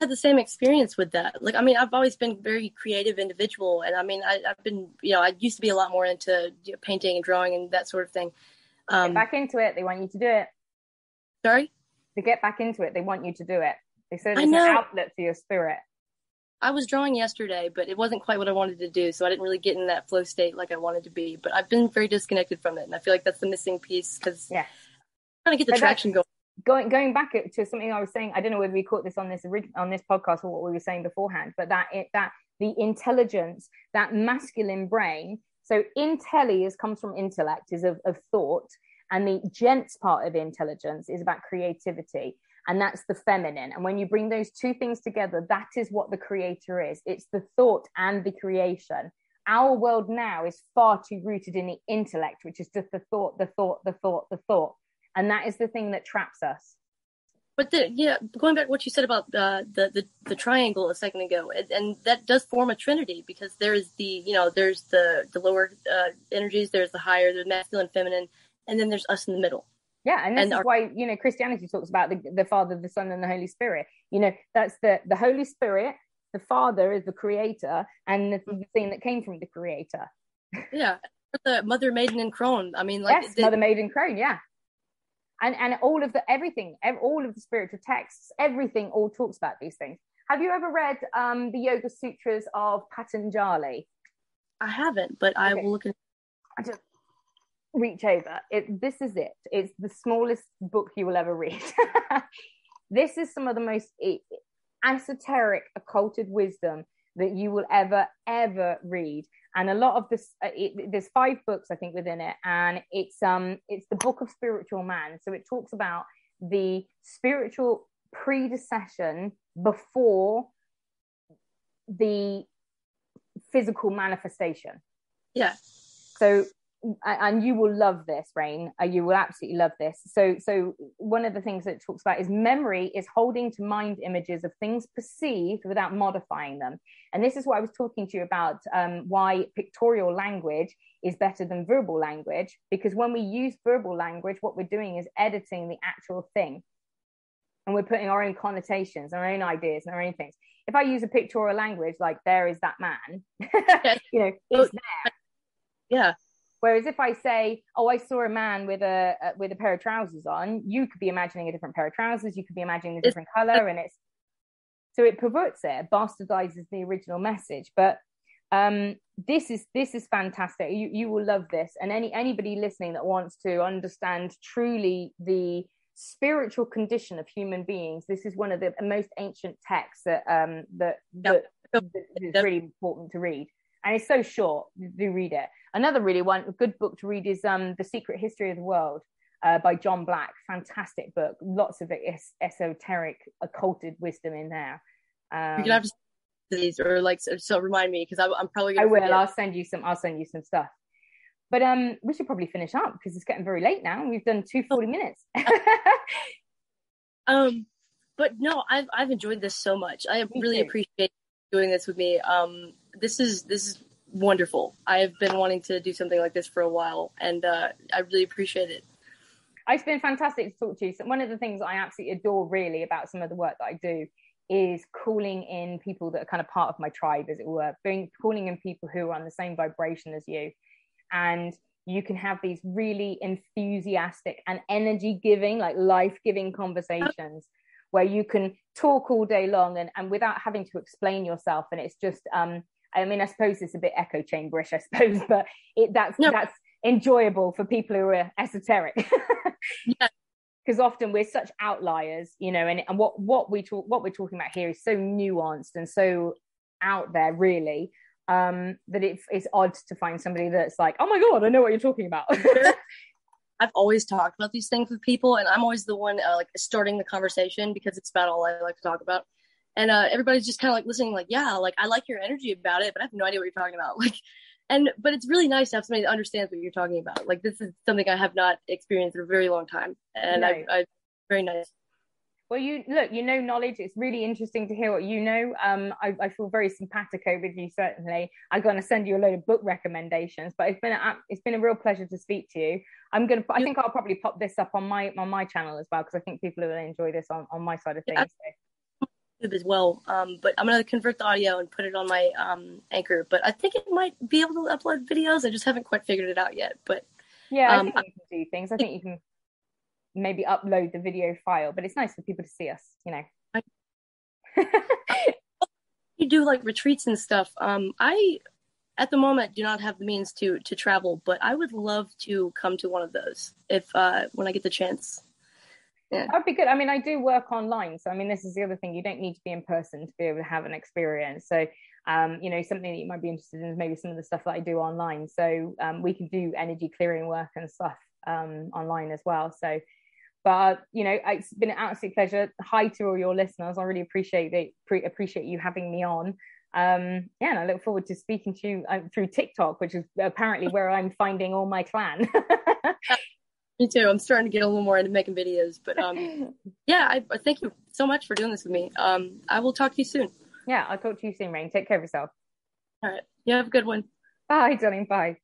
had the same experience with that. Like, I mean, I've always been very creative individual, and I mean, I, have been, you know, I used to be a lot more into you know, painting and drawing and that sort of thing. Um, Get back into it. They want you to do it. Sorry to get back into it, they want you to do it. They said it's an outlet for your spirit. I was drawing yesterday, but it wasn't quite what I wanted to do, so I didn't really get in that flow state like I wanted to be. But I've been very disconnected from it, and I feel like that's the missing piece because yeah, trying to get the but traction going. Going going back to something I was saying, I don't know whether we caught this on this on this podcast or what we were saying beforehand, but that it, that the intelligence, that masculine brain. So intelli is comes from intellect, is of, of thought, and the gents part of intelligence is about creativity. and that's the feminine. And when you bring those two things together, that is what the creator is it's the thought and the creation. Our world now is far too rooted in the intellect, which is just the thought, the thought, the thought, the thought. And that is the thing that traps us. But the, yeah, going back to what you said about uh, the, the the triangle a second ago, and, and, that does form a trinity because there's the you know there's the the lower uh, energies, there's the higher, there's masculine, feminine, and then there's us in the middle. Yeah, and this and is our- why you know Christianity talks about the, the Father, the Son, and the Holy Spirit. You know, that's the the Holy Spirit. The Father is the Creator, and the, the thing that came from the Creator. Yeah, the Mother, Maiden, and Crone. I mean, like yes, Mother, Maiden, Crone. Yeah, and and all of the everything, all of the spiritual texts, everything all talks about these things. Have you ever read um, the Yoga Sutras of Patanjali? I haven't, but I will look at. I just reach over. It, this is it. It's the smallest book you will ever read. this is some of the most esoteric, occulted wisdom that you will ever, ever read. And a lot of this, uh, it, there's five books I think within it, and it's um, it's the book of spiritual man. So it talks about the spiritual predecession before the physical manifestation. Yeah. So and you will love this rain. Uh, you will absolutely love this. So so one of the things that it talks about is memory is holding to mind images of things perceived without modifying them. And this is what i was talking to you about um, why pictorial language is better than verbal language because when we use verbal language what we're doing is editing the actual thing. And we're putting our own connotations our own ideas and our own things. If i use a pictorial language like there is that man you know it's there. yeah Whereas if I say, "Oh, I saw a man with a, a with a pair of trousers on," you could be imagining a different pair of trousers. You could be imagining a different color, and it's so it perverts it, bastardizes the original message. But um, this is this is fantastic. You you will love this, and any anybody listening that wants to understand truly the spiritual condition of human beings, this is one of the most ancient texts that um, that, that, that is really important to read and it's so short. Do read it. Another really one good book to read is um, The Secret History of the World uh, by John Black. Fantastic book. Lots of es- esoteric, occulted wisdom in there. Um, you can have to send these or like so, so remind me because I'm probably. I will. Forget. I'll send you some. I'll send you some stuff. But um, we should probably finish up because it's getting very late now. We've done two forty minutes. um, but no, I've I've enjoyed this so much. I me really too. appreciate doing this with me. Um, this is this is wonderful. I have been wanting to do something like this for a while, and uh, I really appreciate it. It's been fantastic to talk to you. So one of the things I absolutely adore, really, about some of the work that I do is calling in people that are kind of part of my tribe, as it were, calling in people who are on the same vibration as you, and you can have these really enthusiastic and energy giving, like life giving conversations where you can talk all day long and, and without having to explain yourself. And it's just, um, I mean, I suppose it's a bit echo chamberish, I suppose, but it, that's no. that's enjoyable for people who are esoteric. yeah. Because often we're such outliers, you know, and, and what, what we talk what we're talking about here is so nuanced and so out there, really, um, that it's it's odd to find somebody that's like, oh my god, I know what you're talking about. I've always talked about these things with people, and I'm always the one uh, like starting the conversation because it's about all I like to talk about. And uh, everybody's just kind of like listening, like, yeah, like I like your energy about it, but I have no idea what you're talking about. Like, and but it's really nice to have somebody that understands what you're talking about. Like, this is something I have not experienced in a very long time, and I, I very nice. Well, you look, you know knowledge. It's really interesting to hear what you know. Um, I, I feel very simpatico with you. Certainly, I'm going to send you a load of book recommendations. But it's been a, it's been a real pleasure to speak to you. I'm gonna. I think I'll probably pop this up on my on my channel as well because I think people will enjoy this on on my side of things. Yeah, as well. Um, but I'm gonna convert the audio and put it on my um anchor. But I think it might be able to upload videos. I just haven't quite figured it out yet. But yeah, um, I think you can do things. I think you can maybe upload the video file, but it's nice for people to see us, you know. you do like retreats and stuff. Um, I at the moment do not have the means to to travel, but I would love to come to one of those if uh, when I get the chance. Yeah. That'd be good. I mean, I do work online, so I mean, this is the other thing. You don't need to be in person to be able to have an experience. So, um, you know, something that you might be interested in is maybe some of the stuff that I do online. So, um, we can do energy clearing work and stuff um, online as well. So, but you know, it's been an absolute pleasure. Hi to all your listeners. I really appreciate it. Pre- appreciate you having me on. Um, yeah, and I look forward to speaking to you uh, through TikTok, which is apparently where I'm finding all my clan. me too. I'm starting to get a little more into making videos, but um, yeah, I, I thank you so much for doing this with me. Um, I will talk to you soon. Yeah, I'll talk to you soon, Rain. Take care of yourself. All right. You have a good one. Bye, darling. Bye.